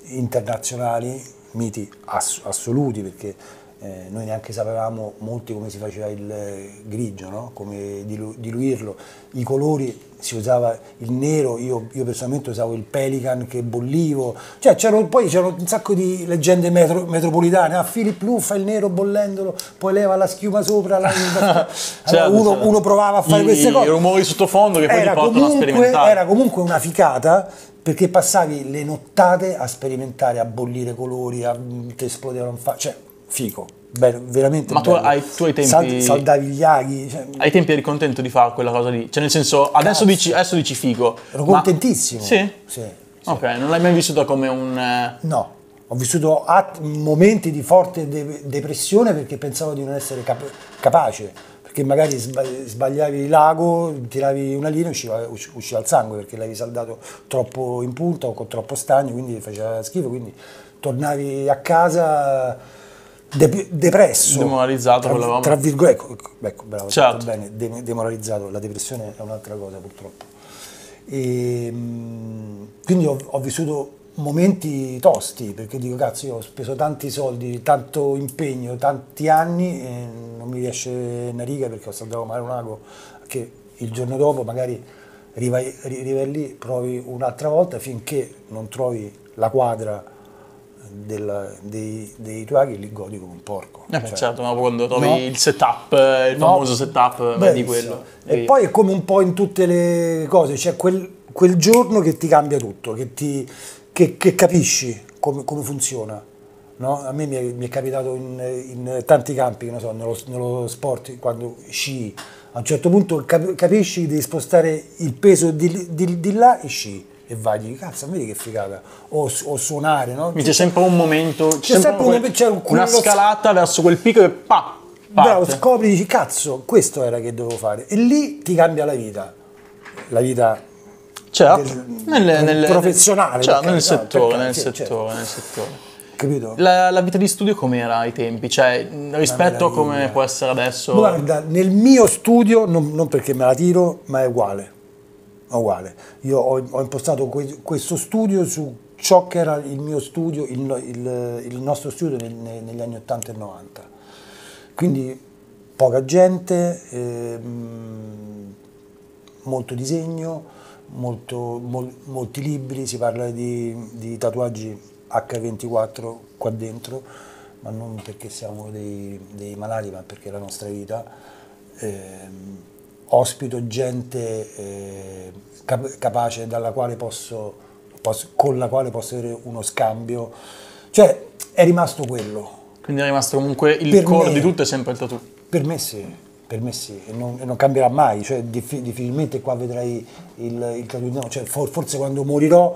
internazionali, miti ass- assoluti, perché eh, noi neanche sapevamo molti come si faceva il eh, grigio, no? come dilu- diluirlo. I colori si usava il nero, io, io personalmente usavo il pelican che bollivo, cioè c'erano, poi c'erano un sacco di leggende metro- metropolitane, ah Philip Lu fa il nero bollendolo, poi leva la schiuma sopra, la- allora Certo, uno, certo. uno provava a fare I- queste cose. I rumori sottofondo che poi ti Era portano a comunque, sperimentare. era comunque una ficata perché passavi le nottate a sperimentare, a bollire colori, a ti esplodevano in faccia, cioè fico, bello, veramente Ma tu bello. tu ai tempi- Sal- saldavi gli aghi, cioè, Ai tempi eri contento di fare quella cosa lì? Cioè nel senso, adesso dici, adesso dici figo. ero ma- contentissimo. Sì? Sì, sì. Ok, non l'hai mai vissuta come un... eh, No, ho vissuto momenti di forte de- depressione perché pensavo di non essere cap- capace, perché magari sba- sbagliavi il lago, tiravi una linea e usciva, usci- usciva il sangue perché l'avevi saldato troppo in punta o con troppo stagno, quindi faceva schifo, quindi tornavi a casa de- depresso. Demoralizzato tra, tra virgolette, ecco, ecco, bravo, Certo. bene, de- demoralizzato, la depressione è un'altra cosa purtroppo. E, mm, quindi ho, ho vissuto momenti tosti perché dico cazzo io ho speso tanti soldi, tanto impegno, tanti anni e non mi riesce una riga perché ho saldato mare un lago che il giorno dopo magari rivai, ri- rivai lì, provi un'altra volta finché non trovi la quadra della- dei, dei tuoi aghi li godi come un porco. Eh Cioè, certo, ma quando trovi no? il setup, il No. famoso setup, vedi quello. E poi è come un po' in tutte le cose, c'è quel, quel giorno che ti cambia tutto, che, ti, che, che capisci come, come funziona. no? A me mi è, mi è capitato in, in tanti campi, so, nello, nello sport, quando sci, a un certo punto cap- capisci che devi spostare il peso di, di- di là e sci. E vai, dici, cazzo, vedi che figata. O, o suonare, no? Quindi c'è sempre un momento, c'è, C'è sempre un momento- c'è un- una scalata verso quel picco e pa, Bravo, scopri, dici, cazzo, questo era che dovevo fare. E lì ti cambia la vita. La vita Certo, del- nel, nel- professionale, certo, per nel settore, nel sì, settore, nel settore. capito? La, la vita di studio com'era ai tempi? Cioè, rispetto a come può essere adesso? Guarda, nel mio studio, non, non perché me la tiro, ma è uguale. È uguale. Io ho, ho impostato que- questo studio su ciò che era il mio studio, il, il- il nostro studio nel- ne- negli anni 80 e 90. Quindi poca gente, ehm, molto disegno, molto- mol- molti libri, si parla di, di tatuaggi H24 qua dentro, ma non perché siamo dei, dei malati, ma perché è la nostra vita. Ehm, ospito gente eh, cap- capace dalla quale posso, posso- con la quale posso avere uno scambio. Cioè, è rimasto quello. Quindi è rimasto comunque il Per core me- di tutto è sempre il tattoo. Per me sì, per me sì, e non, e non cambierà mai, cioè diffi- difficilmente qua vedrai il, il tattoo, no, cioè, for- forse quando morirò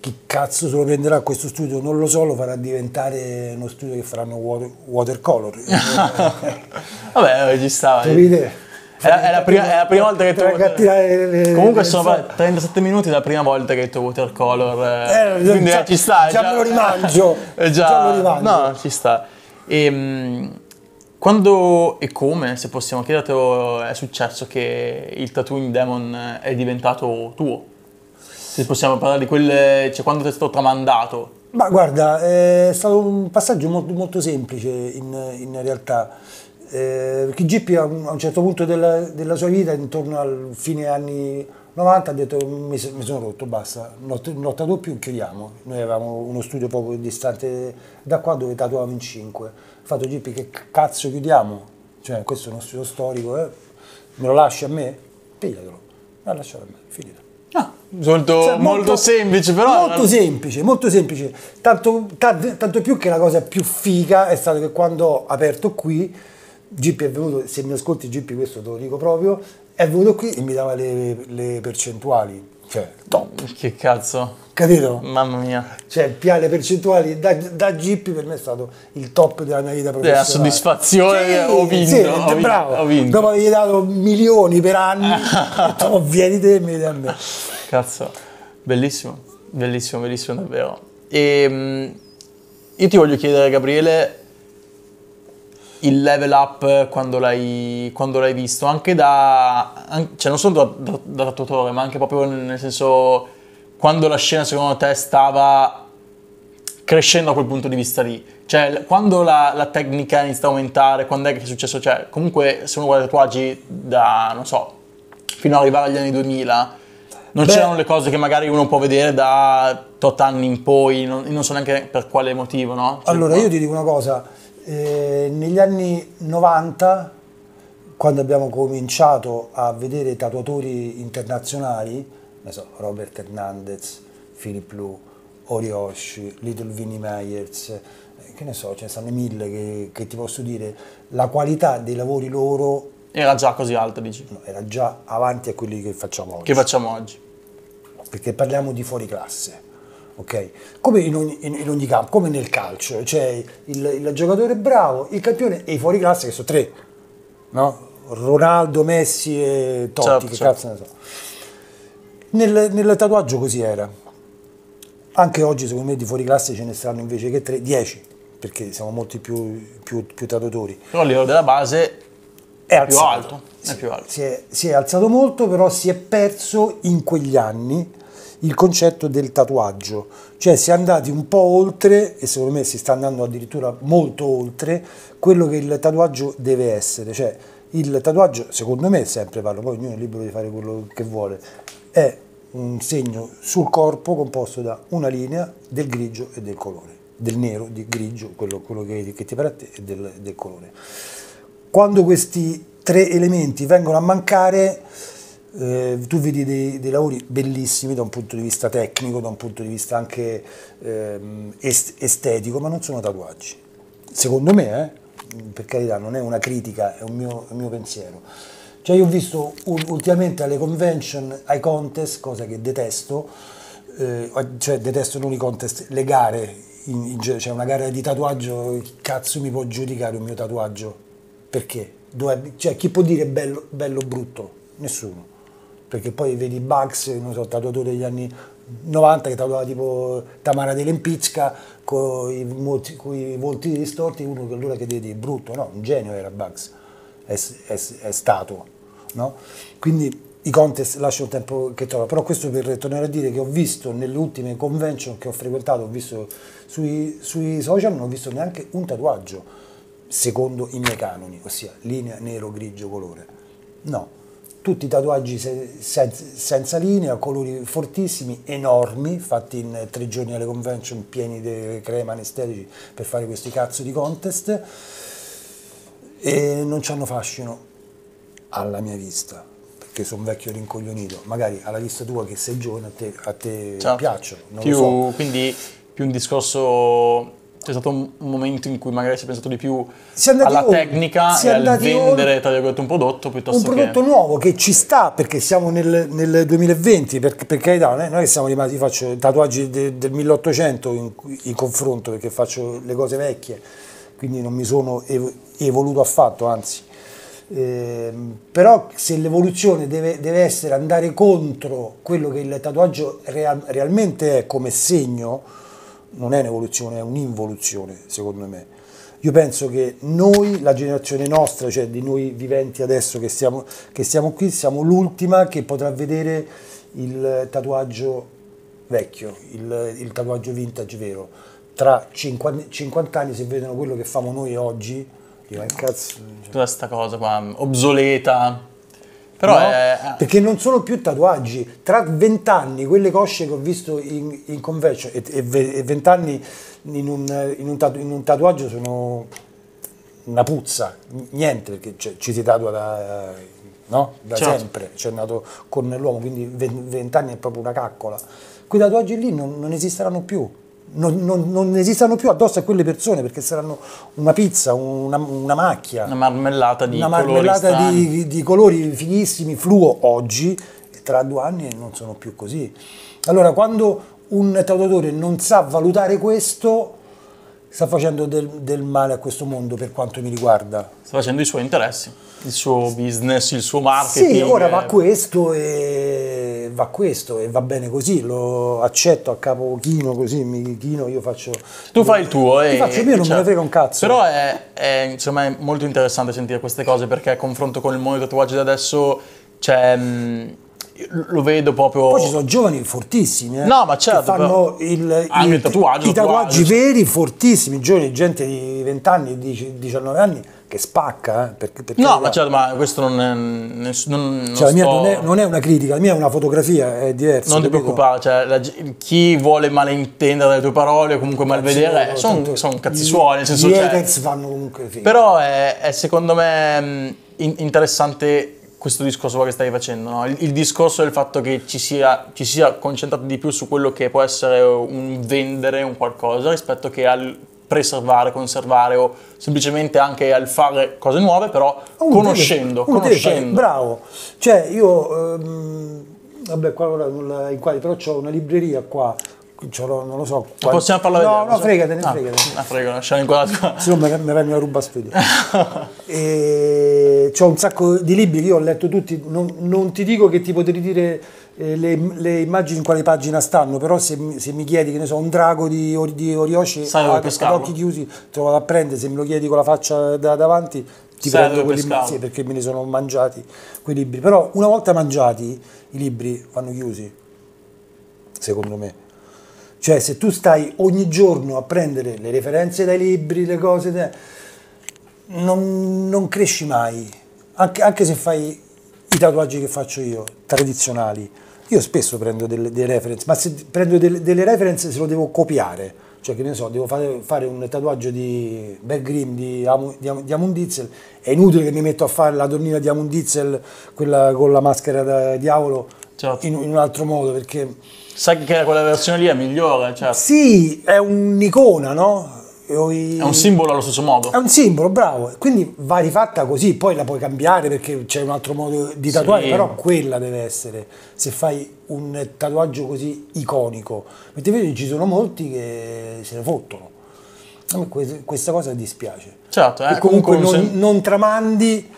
chi cazzo se lo prenderà questo studio non lo so, lo farà diventare uno studio che faranno water- watercolor. Vabbè, ci stava. Capite? È la, è la prima, è la prima volta che tu... Le- Comunque sono le- 37 minuti la prima volta che tu watercolor. eh, Eh, quindi già- eh, ci sta. è già me lo rimangio, già, già lo rimangio. No, ci sta. E, quando e come, se possiamo chiedertelo, è successo che il tattooing demon è diventato tuo? Se possiamo parlare di quelle, cioè quando ti è stato tramandato. Ma guarda, è stato un passaggio molto, molto semplice in, in realtà. Eh, perché Gippi a un, a un certo punto della, della sua vita, intorno al fine anni 90, ha detto mi, mi sono rotto, basta, non, non tatuo più, chiudiamo. Noi avevamo uno studio poco distante da qua dove tatuavamo in 5. Ho fatto Gippi che cazzo chiudiamo? Cioè questo è uno studio storico, eh? me lo lasci a me? Pigliatelo, ma lascialo a me, finito. Ah, molto, Cioè, molto semplice, però. Molto semplice, molto semplice. Tanto, tan- tanto più che la cosa più figa è stato che quando ho aperto qui, Gippi è venuto, se mi ascolti Gippi questo te lo dico proprio, è venuto qui e mi dava le, le percentuali. Cioè, top, Che cazzo, capito? mamma mia. Cioè, le percentuali da, da Gippi per me è stato il top della mia vita professionale. soddisfazione, ho vinto, sì, ho vinto, bravo. ho vinto. Dopo avergli dato milioni per anni, ho detto, "Oh, vieni te e vieni a me. Cazzo, bellissimo, bellissimo, bellissimo davvero. E io ti voglio chiedere, Gabriele, il level up quando l'hai, quando l'hai visto, anche da, an- cioè non solo da, da, da tatuatore, ma anche proprio nel senso quando la scena secondo te stava crescendo da quel punto di vista lì. Cioè, quando la, la tecnica inizia a aumentare, quando è che è successo? Cioè, comunque, se uno guarda i tatuaggi da, non so, fino ad arrivare agli anni 2000, non Beh. c'erano le cose che magari uno può vedere da tot anni in poi, non, non so neanche per quale motivo, no? Cioè, Allora, io ti dico una cosa, eh, negli anni 90, quando abbiamo cominciato a vedere tatuatori internazionali, ne so, Robert Hernandez, Philip Lu, Orioshi, Little Vinnie Myers, eh, che ne so, ce ne stanno mille che, che ti posso dire, la qualità dei lavori loro Era già così alta, dici. no, era già avanti a quelli che facciamo oggi Che facciamo oggi? perché parliamo di fuori classe. Ok? Come in ogni, in- in ogni campo, come nel calcio, c'è il, il giocatore bravo, il campione e i fuori classe che sono tre, no? Ronaldo, Messi e Totti, Certo, che certo. cazzo ne so. Nel, nel tatuaggio così era. Anche oggi secondo me di fuori classe ce ne saranno invece che tre, dieci, perché siamo molti più, più, più tatuatori. Però il livello della base È più alzato. alto. È più alto. Si è, si è alzato molto, però si è perso in quegli anni il concetto del tatuaggio. Cioè si è andati un po' oltre, e secondo me si sta andando addirittura molto oltre, quello che il tatuaggio deve essere. Cioè il tatuaggio, secondo me, sempre parlo, poi ognuno è libero di fare quello che vuole, è un segno sul corpo composto da una linea del grigio e del colore, del nero, di grigio, quello, quello che, che ti pare a te, e del, del colore quando questi tre elementi vengono a mancare, eh, tu vedi dei, dei lavori bellissimi da un punto di vista tecnico, da un punto di vista anche ehm, est- estetico, ma non sono tatuaggi. Secondo me, eh, per carità, non è una critica, è un mio, un mio pensiero. Cioè io ho visto ultimamente alle convention, ai contest, cosa che detesto, eh, cioè detesto non i contest, le gare, in, in cioè una gara di tatuaggio, cazzo mi può giudicare un mio tatuaggio? Perché? Dov'è- cioè, chi può dire bello o brutto? Nessuno. Perché poi vedi Bugs, non so, tatuatore degli anni 90 che tatuava tipo Tamara De Lempicca con i, volti distorti, uno che allora che vedi brutto, no, un genio era Bugs, è, è- è stato, no? Quindi i contest lasciano il tempo che trova, però questo per tornare a dire che ho visto nelle ultime convention che ho frequentato, ho visto sui, sui social, non ho visto neanche un tatuaggio secondo i miei canoni, ossia linea, nero, grigio, colore. No, tutti i tatuaggi se- sen- senza linea, colori fortissimi, enormi, fatti in tre giorni alle convention pieni di crema anestetici per fare questi cazzo di contest. E non hanno fascino alla mia vista perché sono vecchio rincoglionito. Magari alla vista tua che sei giovane a te, a te Certo. piacciono non Più- lo so. Quindi più un discorso... C'è stato un momento in cui magari si è pensato di più alla oltre- tecnica e al vendere, virgolette, un prodotto piuttosto un prodotto che... nuovo che ci sta perché siamo nel, nel 2020 per, per carità non è, non è che siamo rimasti io faccio tatuaggi de- del 1800 in, in confronto perché faccio le cose vecchie quindi non mi sono ev- evoluto affatto anzi. Ehm, però se l'evoluzione deve, deve essere andare contro quello che il tatuaggio real- realmente è come segno non è un'evoluzione è un'involuzione secondo me io penso che noi, la generazione nostra, cioè di noi viventi adesso che stiamo, che stiamo qui, siamo l'ultima che potrà vedere il tatuaggio vecchio, il, il tatuaggio vintage vero. Tra 50, 50 anni se vedono quello che famo noi oggi, "Eh, cazzo, Tutta questa cosa qua, obsoleta. Però No, è... perché non sono più tatuaggi. Tra vent'anni, quelle cosce che ho visto in, in convention e- ve- vent'anni in un, in, un tatu- in un tatuaggio sono una puzza, niente, perché cioè, ci si tatua da, no? da Certo. sempre, c'è nato con l'uomo, quindi ven- vent'anni è proprio una caccola. Quei tatuaggi lì non, non esisteranno più. Non, non- non esisteranno più addosso a quelle persone perché saranno una pizza, una, una macchia una marmellata di una colori marmellata strani. di, di colori fighissimi, fluo oggi, e tra due anni non sono più così. Allora, quando un tatuatore non sa valutare questo, sta facendo del, del male a questo mondo per quanto mi riguarda. Sta facendo i suoi interessi, il suo business, il suo marketing. Sì, ora va eh, questo e va questo e va bene così, lo accetto a capo chino così, mi chino, io faccio... Tu fai il tuo e... Io faccio il mio, non cioè, me ne frega un cazzo. Però è, è, insomma, è molto interessante sentire queste cose perché a confronto con il mondo dei tatuaggi di adesso, cioè, mh, lo vedo proprio... Poi ci sono giovani fortissimi, eh, No, ma certo, che fanno il, anche i, il tatuaggio, i tatuaggi tatuaggio. veri, fortissimi, giovani, gente di 20 anni, di 19 anni, che spacca. Eh, perché, perché No, ma certo, ma questo non è... Non, non cioè, la mia sto- non, è, non è una critica, la mia è una fotografia, è diversa. Non ti preoccupare, cioè, la chi vuole malintendere le tue parole o comunque malvedere sono tanto cazzi suoi, nel senso Gli cioè, fanno comunque figo. Però è, è secondo me in- interessante questo discorso che stai facendo, no? il, il discorso del fatto che ci sia, ci sia concentrato di più su quello che può essere un vendere un qualcosa rispetto che al preservare, conservare o semplicemente anche al fare cose nuove, però Uno conoscendo, deve- conoscendo. bravo. Cioè, io, ehm, vabbè, qua ora non la inquadri, però ho una libreria qua non lo so. Quanti- Possiamo farlo vedere? No, no, fregatene, Ah, fregatene. Ah, frega, lasciamo in qua. Se no mi, vengono a ruba studio. e c'ho un sacco di libri che io ho letto tutti, non, non ti dico che ti potrei dire eh, le, le immagini in quale pagina stanno, però se, mi- se mi chiedi che ne so, un drago di, di Oriosci Sai dove a- ad occhi chiusi te lo vado a prendere, se me lo chiedi con la faccia da davanti ti Sai prendo quelli sì, perché me ne sono mangiati quei libri, però una volta mangiati i libri vanno chiusi, secondo me. Cioè, se tu stai ogni giorno a prendere le referenze dai libri, le cose, te- non, non cresci mai. Anche, anche se fai i tatuaggi che faccio io, tradizionali. Io spesso prendo delle, delle reference, ma se prendo delle, delle reference se lo devo copiare. Cioè, che ne so, devo fare, fare un tatuaggio di Bear Grimm, di, Amu- di, Am- di Amunditzel, è inutile che mi metto a fare la donnina di Amunditzel, quella con la maschera da diavolo, Certo. in, in un altro modo, perché Sai che quella versione lì è migliore, certo. sì, è un'icona, no? È un simbolo allo stesso modo. È un simbolo, bravo. Quindi va rifatta così, poi la puoi cambiare perché c'è un altro modo di tatuare, Sì. però quella deve essere. Se fai un tatuaggio così iconico, mentre invece ci sono molti che se ne fottono. A me que- questa cosa dispiace. Certo, eh, e comunque, comunque un non, sen- non tramandi.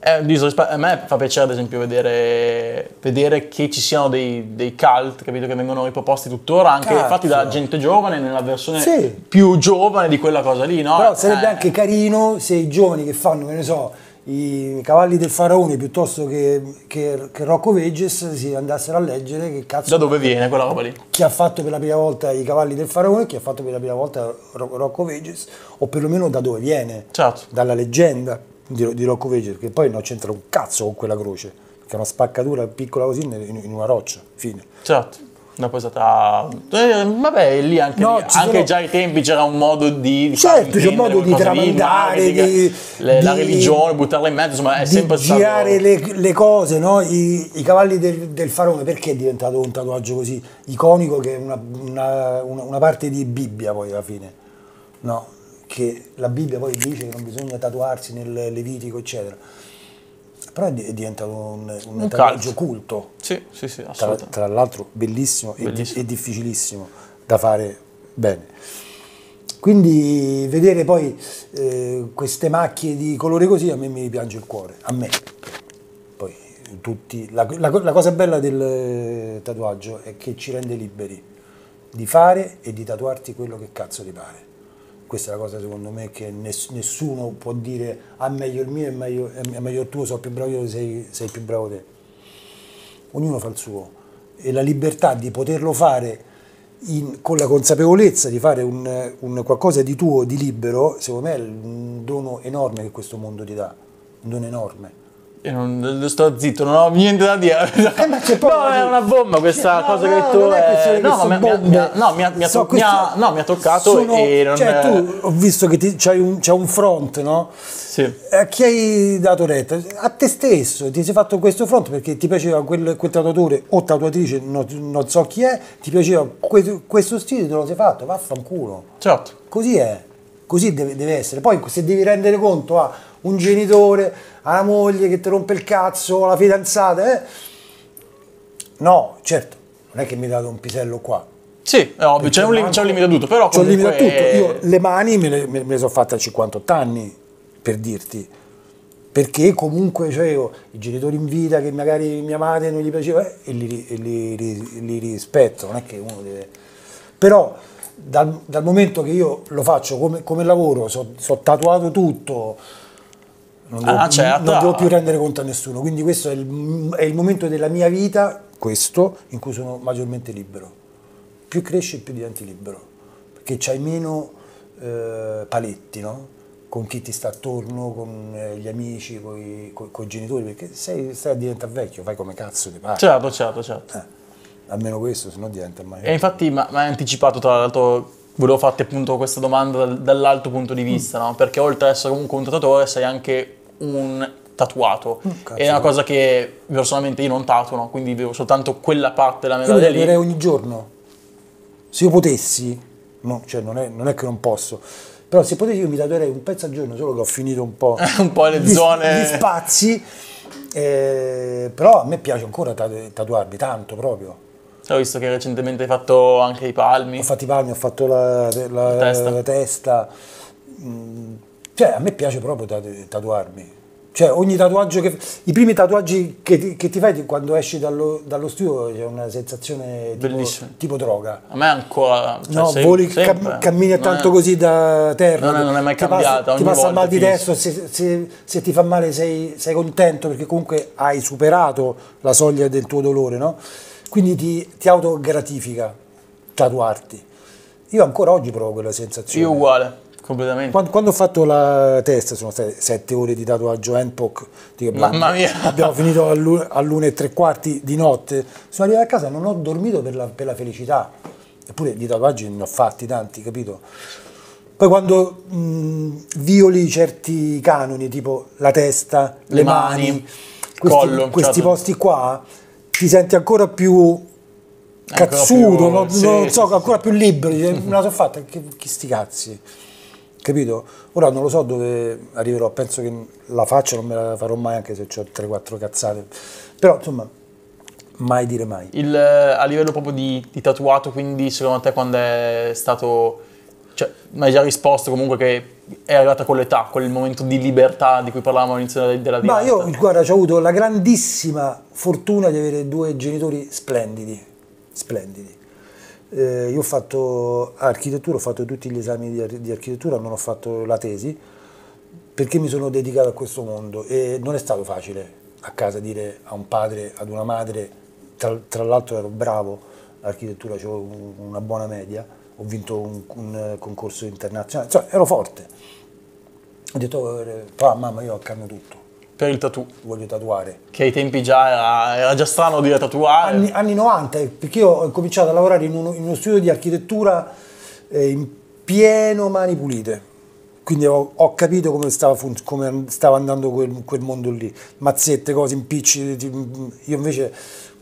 Eh, disrespe- a me fa piacere ad esempio vedere, vedere che ci siano dei, dei cult capito, che vengono riproposti tuttora anche Cazzo. fatti da gente giovane nella versione Sì. più giovane di quella cosa lì no? Però sarebbe Eh, anche carino se i giovani che fanno, che ne so, i cavalli del faraone piuttosto che, che, che Rocco Veges si andassero a leggere che cazzo da dove viene quella roba lì chi ha fatto per la prima volta i cavalli del faraone, chi ha fatto per la prima volta Ro- Rocco Veges, o perlomeno da dove viene, certo dalla leggenda di, di Rocco Veges, che poi non c'entra un cazzo con quella croce, che è una spaccatura piccola così in, in una roccia, fine. certo dopo è stata eh, vabbè lì anche, No, lì- anche sono- già ai tempi c'era un modo di, Certo, c'è un modo di tramandare, di- le- la di- religione buttarla in mezzo insomma è di sempre stato girare le, le cose, no? I, i cavalli del, del faraone, perché è diventato un tatuaggio così iconico che è una, una- una- una parte di Bibbia poi alla fine, no? Che la Bibbia poi dice che non bisogna tatuarsi nel Levitico, eccetera. Però è di- è diventato un, un Un tatuaggio cult. culto, sì sì sì tra, assolutamente tra l'altro bellissimo, e Bellissimo. E, difficilissimo da fare bene. Quindi vedere poi eh, queste macchie di colore così a me mi piange il cuore, a me. Poi tutti, la, la- la cosa bella del eh, tatuaggio è che ci rende liberi di fare e di tatuarti quello che cazzo ti pare. Questa è la cosa secondo me che ness- nessuno può dire ah meglio il mio è meglio, è meglio il tuo, sono più bravo io, sei, sei più bravo te. Ognuno fa il suo e la libertà di poterlo fare in- con la consapevolezza di fare un, un qualcosa di tuo, di libero, secondo me è un dono enorme che questo mondo ti dà, un dono enorme. Io non sto zitto, non ho niente da dire. Eh, ma c'è no, da è una bomba questa No, cosa no, che è che no, mi no, mi ha, mi ha So, to- mi ha- queste- no, mi ha toccato sono- e non Cioè tu, ho visto che ti- c'hai un, c'è un front, no? Sì. A chi hai dato retta? A te stesso, ti sei fatto questo front perché ti piaceva quel, quel tatuatore o tatuatrice, non, non so chi è, ti piaceva que- questo stile, te lo sei fatto, vaffanculo. Certo. Così è, così deve, deve essere. Poi se devi rendere conto a un genitore, alla moglie che ti rompe il cazzo, alla fidanzata, eh? no, certo, non è che mi date un pisello qua. Sì, è ovvio, c'è un, lim- c'è un limite a tutto, però C'è un limite a tutto. Io le mani me le, me le sono fatte a 58 anni, per dirti. Perché comunque avevo i genitori in vita che magari mia madre non gli piaceva eh, e li, li ri- li rispetto, non è che uno deve... Però dal, dal momento che io lo faccio come, come lavoro, so, so tatuato tutto, non devo, Ah, certo. non devo più rendere conto a nessuno. Quindi questo è il, è il momento della mia vita, questo, in cui sono maggiormente libero. Più cresci più diventi libero, perché c'hai meno eh, paletti, no? Con chi ti sta attorno, con eh, gli amici, con i genitori, perché sei, stai a diventare vecchio, fai come cazzo ti pare. Certo, certo, certo. Eh, almeno questo, se no diventa mai. E infatti mi hai anticipato, tra l'altro, volevo farti appunto questa domanda dal- dall'alto punto di vista, no? Perché oltre ad essere comunque un tatuatore, sei anche un tatuato. Mm, cazzo. è una cosa che personalmente io non tatuo, no? Quindi vedo soltanto quella parte della Io medaglia lì. tatuerei ogni giorno. Se io potessi, no, cioè non è, non è che non posso, però se potessi io mi tatuerei un pezzo al giorno, solo che ho finito un po', Un po' le gli- zone- gli spazi, eh, però a me piace ancora tatu- tatuarmi, tanto proprio. Ho visto che recentemente hai fatto anche i palmi. Ho fatto i palmi, ho fatto la, la- testa. la testa. Mm, Cioè, a me piace proprio tatu- tatuarmi. Cioè, ogni tatuaggio che... I primi tatuaggi che ti, che ti fai quando esci dallo, dallo studio c'è una sensazione tipo, tipo droga. A me ancora... cioè, No, sem- voli, cam- cammini Non tanto è- così da terra. Non è- non è mai Passa, ti passa il mal di testa, se, se- se ti fa male sei, sei contento perché comunque hai superato la soglia del tuo dolore, no? Quindi ti, ti autogratifica tatuarti. Io ancora oggi provo quella sensazione. Io uguale, completamente. Quando, quando ho fatto la testa, sono state sette ore di tatuaggio handpoke. dico, abbiamo- Mamma mia. Abbiamo finito all'u- all'una e tre quarti di notte. Sono arrivato a casa e non ho dormito per la, per la felicità. Eppure di tatuaggi ne ho fatti tanti, capito? Poi quando mh, violi certi canoni, tipo la testa, le, Le mani, mani, questi, collo, questi certo. posti qua, ti senti ancora più Ancora cazzuto, più- non, sì, non sì, so, sì, ancora più libero. Me la sono fatta, che, chi sti cazzi? Capito? Ora non lo so dove arriverò, penso che la faccia non me la farò mai anche se ho 3-4 cazzate. Però insomma, mai dire mai. Il, a livello proprio di, di tatuato, quindi secondo te quando è stato... Cioè, mi hai già risposto comunque che è arrivata con l'età, quel momento di libertà di cui parlavamo all'inizio della, della Ma io, guarda, ho avuto la grandissima fortuna di avere due genitori splendidi, splendidi. Eh, io ho fatto architettura, ho fatto tutti gli esami di, di architettura, non ho fatto la tesi, perché mi sono dedicato a questo mondo e non è stato facile a casa dire a un padre, ad una madre, tra, tra l'altro ero bravo, l'architettura avevo un- una buona media, ho vinto un, un concorso internazionale, insomma ero forte. Ho detto, eh, papà, mamma, io accanno tutto, Per il tattoo, voglio tatuare. che ai tempi già era, era già strano dire tatuare. Anni, anni 90, eh, perché io ho cominciato a lavorare in uno, in uno studio di architettura eh, in pieno mani pulite. Quindi ho, ho capito come stava, fun- come stava andando quel, quel mondo lì. Mazzette, cose, impicci. ti- Io invece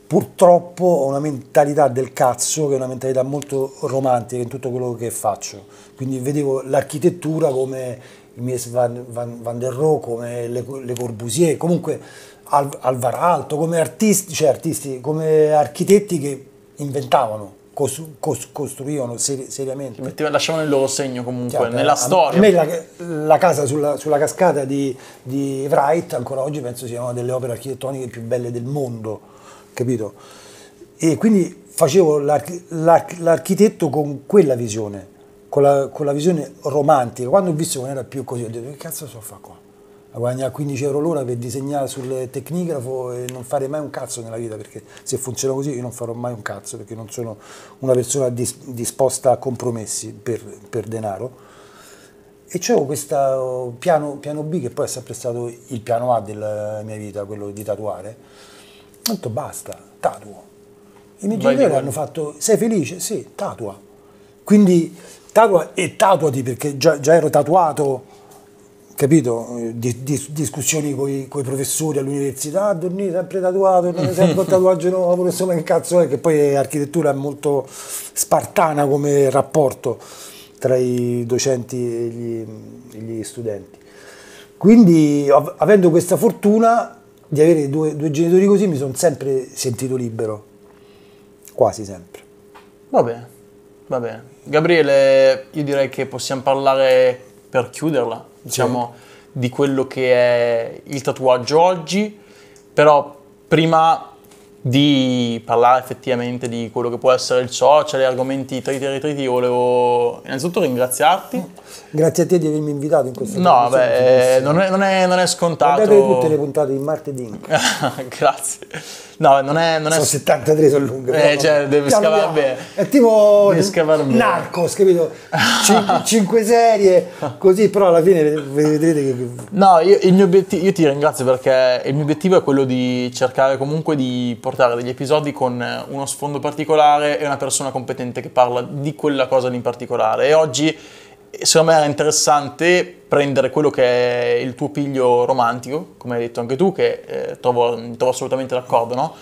purtroppo ho una mentalità del cazzo che è una mentalità molto romantica in tutto quello che faccio. Quindi vedevo l'architettura come van, van, van der Rohe, come le, le Corbusier, comunque Al, Alvar Aalto, come artisti, cioè artisti, come architetti che inventavano, cos- cos- costruivano seri- seriamente. Metteva- lasciavano il loro segno comunque Chiaro, nella a- storia. A me la, la casa sulla, sulla cascata di, di Wright ancora oggi penso sia una delle opere architettoniche più belle del mondo, capito? E quindi facevo l'archi- l'arch- l'architetto con quella visione, con la, con la visione romantica. Quando ho visto che non era più così, ho detto che cazzo so fare qua? A guadagnare 15 euro l'ora per disegnare sul tecnigrafo e non fare mai un cazzo nella vita, perché se funziona così io non farò mai un cazzo, perché non sono una persona dis- disposta a compromessi per, per denaro. E c'avevo questo piano, piano B che poi è sempre stato il piano A della mia vita, quello di tatuare. Ho detto basta, tatuo. I miei Vai genitori hanno fatto, sei felice? Sì, tatua. Quindi tatua e tatuati perché già, già ero tatuato, capito? Eh, Di, di- discussioni con i professori all'università, ah, dormire sempre tatuato, non sempre con tatuaggio nuovo, non so ma che cazzo è, che poi architettura è molto spartana come rapporto tra i docenti e gli, e gli studenti. Quindi av- avendo questa fortuna di avere due, due genitori così mi sono sempre sentito libero, quasi sempre. Va bene, va bene. Gabriele, io direi che possiamo parlare per chiuderla, diciamo, di quello che è il tatuaggio oggi, però prima di parlare effettivamente di quello che può essere il social, gli argomenti triti e ritriti, io volevo innanzitutto ringraziarti. Grazie a te di avermi invitato in questa No, beh, non è, non è- non è scontato. Guardate tutte le puntate di martedì. Grazie. No, non è, non è Sono 73, sono lunghe. Eh, cioè, devi Piano scavare bene. È tipo. Narcos, capito? Cin- cinque serie, così, però alla fine vedrete che... No, io, il mio obiettivo, io ti ringrazio perché il mio obiettivo è quello di cercare comunque di portare degli episodi con uno sfondo particolare e una persona competente che parla di quella cosa in particolare. E oggi, secondo me, era interessante prendere quello che è il tuo piglio romantico, come hai detto anche tu, che eh, trovo, trovo assolutamente d'accordo, no?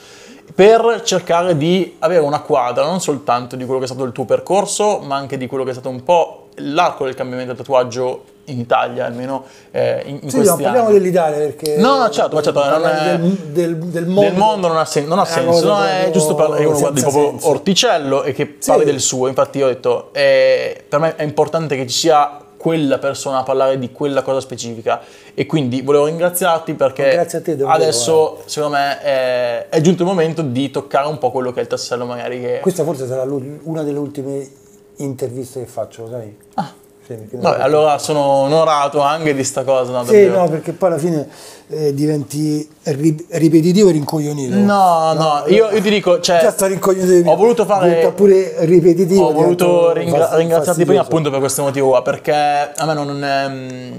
per cercare di avere una quadra non soltanto di quello che è stato il tuo percorso, ma anche di quello che è stato un po' l'arco del cambiamento del tatuaggio in Italia, almeno eh, in, in Sì, questi no, parliamo anni. dell'Italia perché... No, no, certo, ma certo, è- del, del, del mondo... Del mondo non ha, sen- non ha senso, no? è giusto parlare che uno guardi proprio senso. Orticello e che Sì. parli del suo. Infatti, io ho detto, eh, per me è importante che ci sia quella persona a parlare di quella cosa specifica. E quindi volevo ringraziarti perché te, adesso, secondo me, è, è giunto il momento di toccare un po' quello che è il tassello, magari che. Questa forse sarà una delle ultime interviste che faccio, sai? Ah. Perché- Vabbè, allora sono onorato anche di sta cosa. No, Sì, no, perché poi alla fine eh, diventi ri- ripetitivo e rincoglionito. No, no, io, io ti dico, cioè, Già rincoglionito. ho voluto fare- pure ripetitivo. Ho voluto ringra- ringraziarti prima appunto per questo motivo qua, perché a me non è... mm,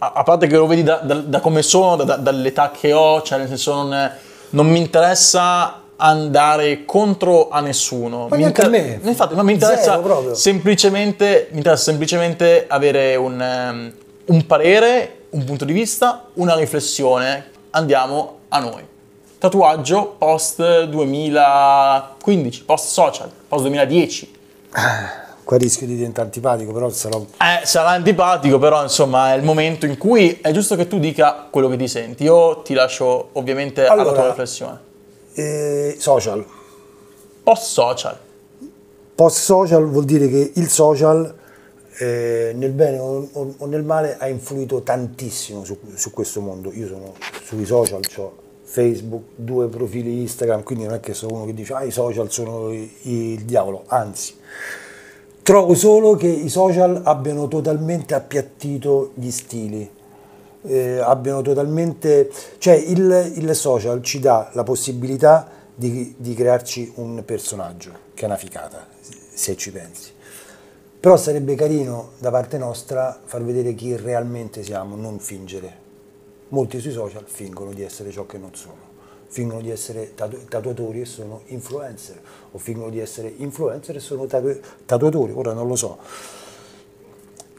A, parte che lo vedi da, da- da come sono, da- da- dall'età che ho, cioè nel senso non, non mi interessa andare contro a nessuno. Ma Mi neanche a inter- me. Infatti, ma mi interessa semplicemente, mi interessa semplicemente avere un, ehm, un parere, un punto di vista, una riflessione. Andiamo a noi. Tatuaggio post 2015, post social, post 2010. Qua rischio di diventare antipatico, però sarò... Eh, sarà antipatico, però insomma è il momento in cui è giusto che tu dica quello che ti senti. Io ti lascio ovviamente alla Allora. tua riflessione. Eh, social. Post social. Post social vuol dire che il social, eh, nel bene o, o- o nel male, ha influito tantissimo su, su questo mondo. Io sono sui social, ho Facebook, due profili Instagram, quindi non è che sono uno che dice ah i social sono i- il diavolo, anzi. Trovo solo che i social abbiano totalmente appiattito gli stili, eh, abbiano totalmente... cioè il, il social ci dà la possibilità di, di crearci un personaggio, che è una ficata, se ci pensi. Però sarebbe carino da parte nostra far vedere chi realmente siamo, non fingere. Molti sui social fingono di essere ciò che non sono, fingono di essere tatu- tatuatori e sono influencer, o fingono di essere influencer e sono tatu- tatuatori, ora non lo so.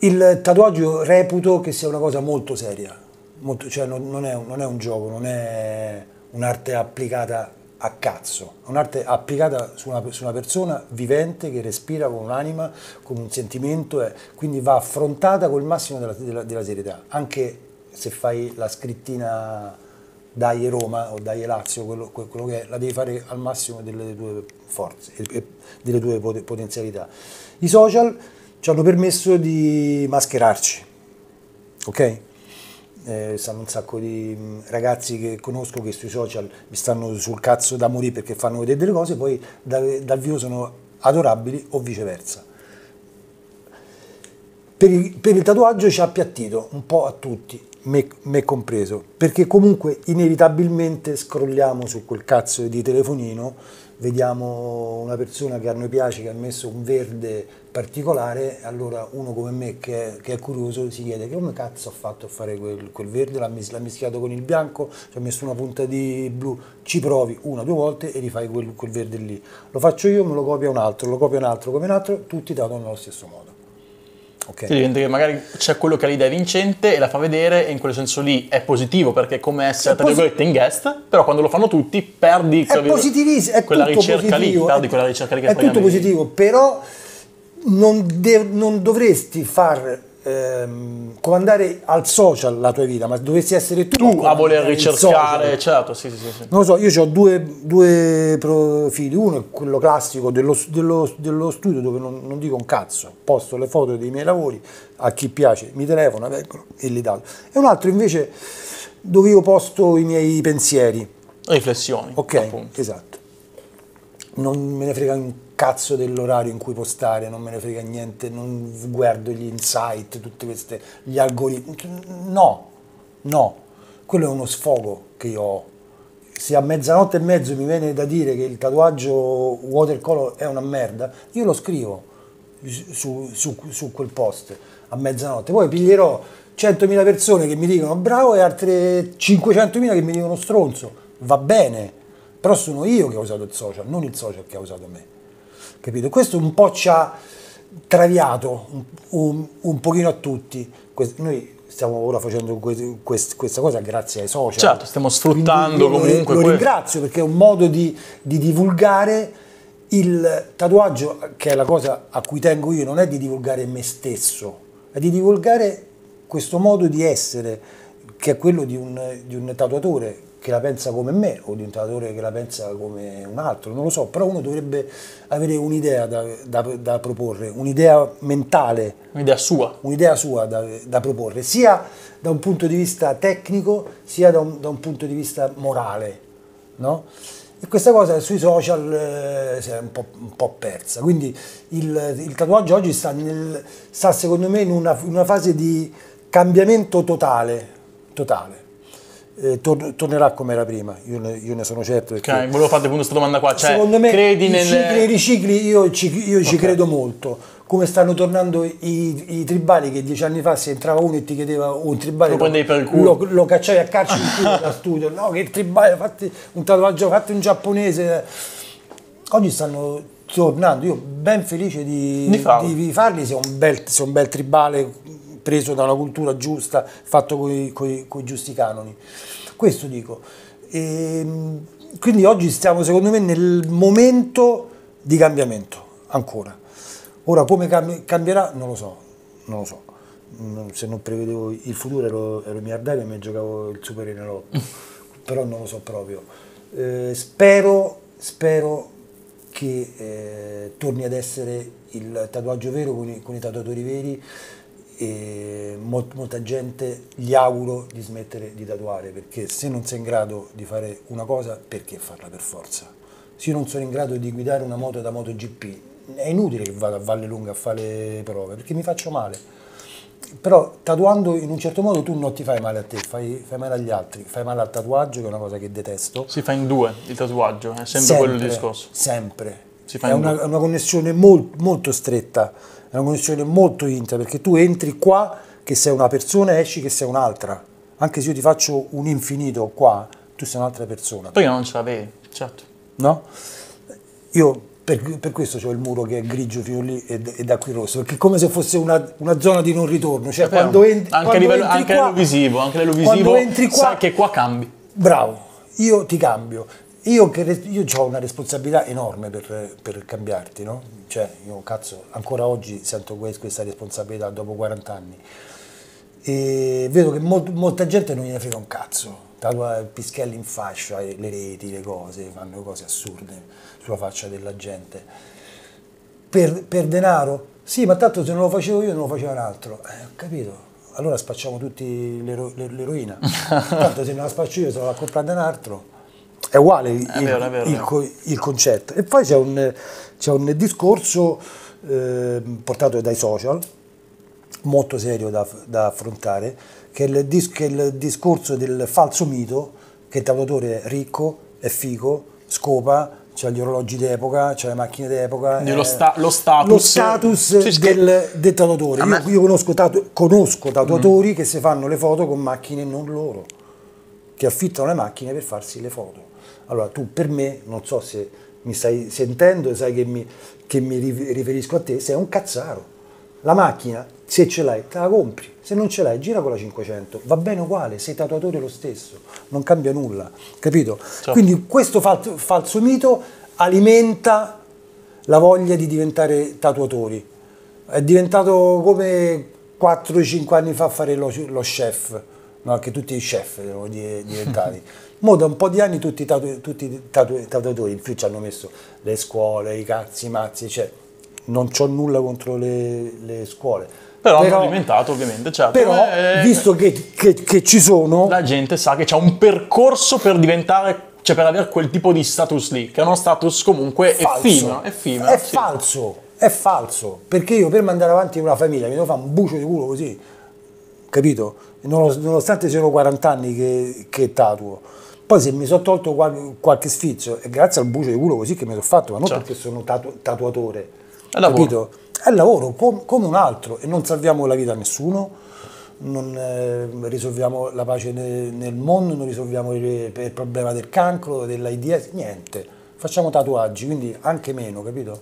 Il tatuaggio reputo che sia una cosa molto seria, molto- cioè non, non è, non è un gioco, non è un'arte applicata a cazzo, è un'arte applicata su una, su una persona vivente che respira con un'anima, con un sentimento, e quindi va affrontata col massimo della, della- della serietà, anche se fai la scrittina dai Roma o dai Lazio, quello, que- quello che è, la devi fare al massimo delle tue forze delle tue pot- potenzialità. I social ci hanno permesso di mascherarci, ok? Eh, stanno un sacco di mh, ragazzi che conosco che sui social mi stanno sul cazzo da morire perché fanno vedere delle cose, poi da- dal vivo sono adorabili o viceversa. Per il, per il tatuaggio ci ha appiattito un po' a tutti, me, me compreso, perché comunque inevitabilmente scrolliamo su quel cazzo di telefonino, vediamo una persona che a noi piace, che ha messo un verde particolare, allora uno come me che è, che è curioso si chiede che come cazzo ha fatto a fare quel, quel verde, l'ha, mis- mischiato con il bianco, ci ha messo una punta di blu, ci provi una o due volte e rifai quel, quel verde lì. Lo faccio io, me lo copia un altro, lo copia un altro come un altro, tutti tatuano nello stesso modo. Ok? Sì, diventa che magari c'è quello che ha l'idea vincente e la fa vedere e in quel senso lì è positivo perché è come essere tra virgolette in guest, però quando lo fanno tutti perdi È quella ricerca positivo. lì, perdi è- quella ricerca lì che È speriamo tutto positivo, però non, de- non dovresti far ehm, comandare al social la tua vita, ma dovresti essere tu, Tu a voler ricercare, certo, sì, sì, sì. Non lo so, io ho due, due profili, uno è quello classico dello, dello- dello studio dove non, non dico un cazzo, posto le foto dei miei lavori, a chi piace mi telefona, vengono e li dà. E un altro invece dove io posto i miei pensieri, Riflessioni, Ok, appunto. esatto. Non me ne frega un cazzo dell'orario in cui postare, non me ne frega niente, non guardo gli insight, tutti questi gli algoritmi. No, no, quello è uno sfogo che io ho. Se a mezzanotte e mezzo mi viene da dire che il tatuaggio watercolor è una merda, io lo scrivo su, su- su quel post a mezzanotte. Poi piglierò 100.000 persone che mi dicono bravo e altre 500.000 che mi dicono stronzo. Va bene, però sono io che ho usato il social, non il social che ha usato me. Capito? Questo un po' ci ha traviato un, un- un pochino a tutti. Que- Noi stiamo ora facendo que- quest- questa cosa grazie ai social. Certo, stiamo sfruttando Quindi lo- comunque Lo que- ringrazio perché è un modo di, di divulgare il tatuaggio, che è la cosa a cui tengo io, non è di divulgare me stesso, è di divulgare questo modo di essere, che è quello di un, di un tatuatore che la pensa come me o di un tatuatore che la pensa come un altro, non lo so, però uno dovrebbe avere un'idea da, da, da proporre, un'idea mentale, Un'idea sua. un'idea sua da, da proporre, sia da un punto di vista tecnico, sia da un, da un punto di vista morale, no? E questa cosa sui social eh, si è un po', un po' persa, quindi il, il tatuaggio oggi sta, nel, sta secondo me in una, in una fase di cambiamento totale, totale. Eh, tor- tornerà come era prima, io ne, io ne sono certo. Perché Ok, volevo farti appunto questa domanda qua. Cioè, secondo me credi i nel... cicli i ricicli io ci, io ci credo molto. Come stanno tornando i, i tribali che dieci anni fa se entrava uno e ti chiedeva un tribale Lo prendevi per il culo. lo, lo cacciavi a calcio in culo da studio. No, che tribale, fatti un tatuaggio, fatti un giapponese. Oggi stanno tornando, io ben felice di, Di di farli, se è un bel, se è un bel tribale preso da una cultura giusta, fatto con i giusti canoni. Questo dico. Ehm, quindi oggi stiamo secondo me nel momento di cambiamento, ancora. Ora come cambi- cambierà non lo so, non lo so. Se non prevedevo il futuro ero, ero miliardario e mi giocavo il super enalotto, però non lo so proprio. Eh, spero, spero che eh, torni ad essere il tatuaggio vero con i, con i tatuatori veri e mol- molta gente gli auguro di smettere di tatuare perché se non sei in grado di fare una cosa perché farla per forza? Se io non sono in grado di guidare una moto da MotoGP è inutile che vada a Valle Lunga a fare le prove perché mi faccio male però tatuando in un certo modo tu non ti fai male a te, fai, fai male agli altri, fai male al tatuaggio che è una cosa che detesto Si fa in due il tatuaggio, è sempre, quello il discorso. Sempre. È una, una connessione mol- molto stretta, è una connessione molto intima, perché tu entri qua che sei una persona e esci che sei un'altra. Anche se io ti faccio un infinito qua, tu sei un'altra persona, Poi non ce l'avevi, certo. no? Io per, per questo ho il muro che è grigio fino lì e, e da qui rosso, perché è come se fosse una, una zona di non ritorno. Cioè, È vero. quando entri, anche a quando livello, entri anche qua- visivo, anche livello quando visivo entri qua, sai che qua cambi. Bravo, io ti cambio. Io, che, io ho una responsabilità enorme per, per cambiarti, no? Cioè, io cazzo, ancora oggi sento que- questa responsabilità dopo 40 anni. E vedo che mol- molta gente non gliene frega un cazzo. Tatua pischelli in fascia, e le reti, le cose, fanno cose assurde sulla faccia della gente. Per, per denaro? Sì, ma tanto se non lo facevo io non lo faceva un altro. Eh, ho capito. Allora spacciamo tutti l'ero- l'eroina. tanto se non la spaccio io se la va a comprare un altro. È uguale il, È vero, è vero, il il concetto. E poi c'è un, c'è un discorso eh, portato dai social, molto serio da, da affrontare, che è, il dis- che è il discorso del falso mito che il tatuatore è ricco, è figo, scopa, c'ha gli orologi d'epoca, c'ha le macchine d'epoca. Quindi lo eh, sta- lo status- lo status del, del tatuatore. Io, Mm. io conosco, tatu- conosco tatuatori che si fanno le foto con macchine non loro che affittano le macchine per farsi le foto. Allora tu per me, non so se mi stai sentendo, sai che mi, che mi ri- riferisco a te, sei un cazzaro. La macchina, se ce l'hai, te la compri, se non ce l'hai, gira con la 500, va bene uguale, sei tatuatore lo stesso, non cambia nulla, capito? Quindi questo fal- falso mito alimenta la voglia di diventare tatuatori. È diventato come 4-5 anni fa fare lo, lo chef, no? che tutti i chef erano di- diventati. Mo da un po' di anni tutti i tatu- tatuatori in più ci hanno messo le scuole, i cazzi, i mazzi, cioè non c'ho nulla contro le, le scuole. Però, hanno alimentato ovviamente, certo. però, Eh, visto che, che- che ci sono, la gente sa che c'è un percorso per diventare, cioè per avere quel tipo di status lì, che è uno status comunque falso. effimero, effimero, È sì. falso, è falso, perché io per mandare avanti una famiglia mi devo fare un bucio di culo così, capito? Nonos- Nonostante siano 40 anni che, che tatuo. Poi se mi sono tolto qual- qualche sfizio è grazie al bucio di culo così che mi sono fatto, ma non Certo. perché sono tatu- tatuatore. È lavoro. Capito? È lavoro com- come un altro e non salviamo la vita a nessuno, non eh, risolviamo la pace ne- nel mondo, non risolviamo il, il problema del cancro, dell'AIDS, niente. Facciamo tatuaggi, quindi anche meno, capito?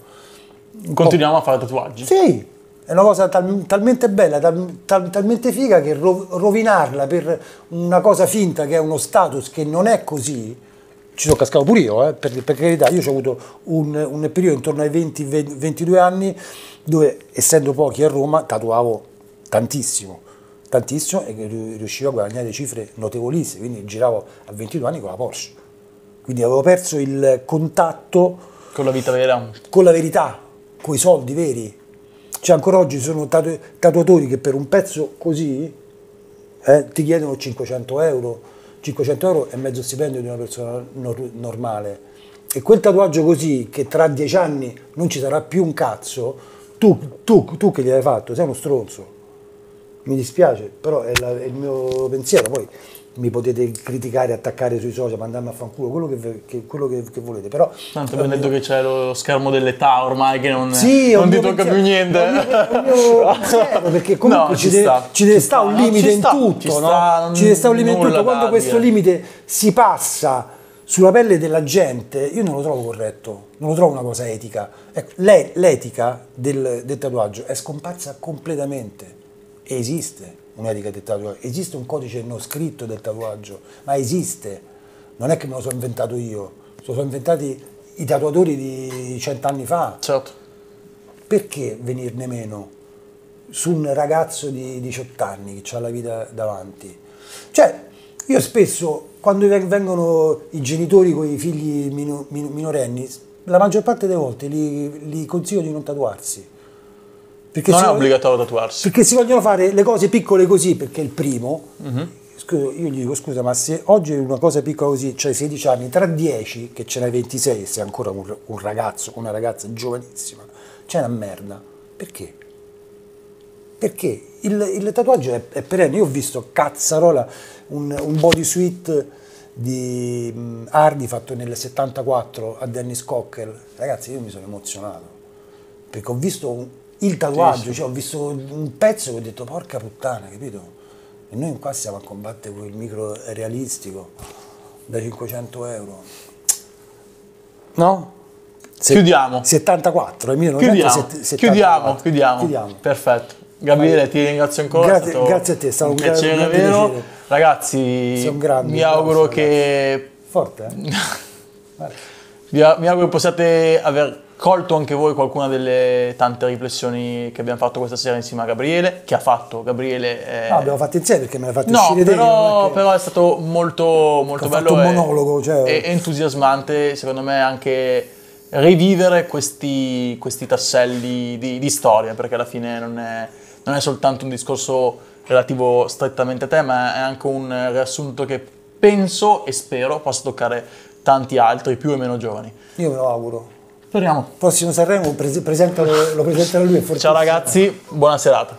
Continuiamo a fare tatuaggi. Sì, è una cosa tal- talmente bella, tal- tal- talmente figa che ro- rovinarla per una cosa finta che è uno status che non è così. Ci sono cascato pure io, eh, per, per carità, io ho avuto un, un periodo intorno ai 20-22 anni dove, essendo pochi a Roma, tatuavo tantissimo. tantissimo e riuscivo a guadagnare cifre notevolissime, quindi giravo a 22 anni con la Porsche. Quindi avevo perso il contatto Con la vita vera. con la verità, con i soldi veri. Cioè ancora oggi sono tatu- tatuatori che per un pezzo così eh, ti chiedono 500 euro, 500 euro è mezzo stipendio di una persona nor- normale. E quel tatuaggio così, che tra dieci anni non ci sarà più un cazzo, tu, tu, tu che gli hai fatto sei uno stronzo. Mi dispiace, però è, la- è il mio pensiero. Poi mi potete criticare, attaccare sui social, mandarmi a fanculo, quello che, che- quello che- che volete. Però Tanto abbiamo detto che c'è lo schermo dell'età ormai che non, sì, non ti tocca pensiero, più niente. mio- mio pensiero, perché comunque No, ci, deve, sta, ci deve sta, un limite in tutto, ci no? ci deve stare un limite in tutto. Quando questo limite si passa sulla pelle della gente, io non lo trovo corretto, non lo trovo una cosa etica. Ecco, l'e- l'etica del, del tatuaggio è scomparsa completamente. Esiste un'etica del tatuaggio, esiste un codice non scritto del tatuaggio, ma esiste. Non è che me lo sono inventato io, lo sono inventati i tatuatori di cent'anni fa. Certo. Perché venirne meno su un ragazzo di 18 anni che ha la vita davanti? Cioè, io spesso, quando ven- vengono i genitori con i figli mino- mino- minorenni, la maggior parte delle volte li, li consiglio di non tatuarsi. Perché non è obbligatorio tatuarsi. perché si vogliono fare le cose piccole così, perché il primo, Mhm. scusa, io gli dico scusa, ma se oggi una cosa piccola così, c'hai 16 anni, tra 10 che ce n'hai 26 e sei ancora un, un ragazzo, una ragazza giovanissima, c'è una merda. Perché? Perché il, il tatuaggio è, è perenne. Io ho visto cazzarola un, un bodysuit di mm, Hardy fatto nel 74 a Dennis Cocker. Ragazzi, io mi sono emozionato perché ho visto un- il tatuaggio, Sì, sì. cioè ho visto un pezzo che ho detto porca puttana, capito? E noi qua stiamo a combattere con il micro realistico da 500 euro. No? Se- Chiudiamo. 74, il Chiudiamo. 1974. Chiudiamo, chiudiamo. Chiudiamo. Perfetto. Gabriele, ti ringrazio ancora. Grazie- grazie a te, è stato un gra- piacere un grande vero. piacere. Ragazzi, grande, mi auguro ragazzi. che Forte, eh? Mi auguro che possiate aver colto anche voi qualcuna delle tante riflessioni che abbiamo fatto questa sera insieme a Gabriele, che ha fatto Gabriele. eh, No, abbiamo fatto insieme perché me l'hai fatto No, uscire però, che- però è stato molto, molto bello un e- monologo, cioè- e entusiasmante, secondo me, anche rivivere questi, questi tasselli di, di storia, perché alla fine non è, non è soltanto un discorso relativo strettamente a te, ma è anche un riassunto che penso e spero possa toccare tanti altri, più e meno giovani. Io me lo auguro. Speriamo. Prossimo Sanremo pres- presento, lo presenterà lui. Ciao ragazzi, buona serata.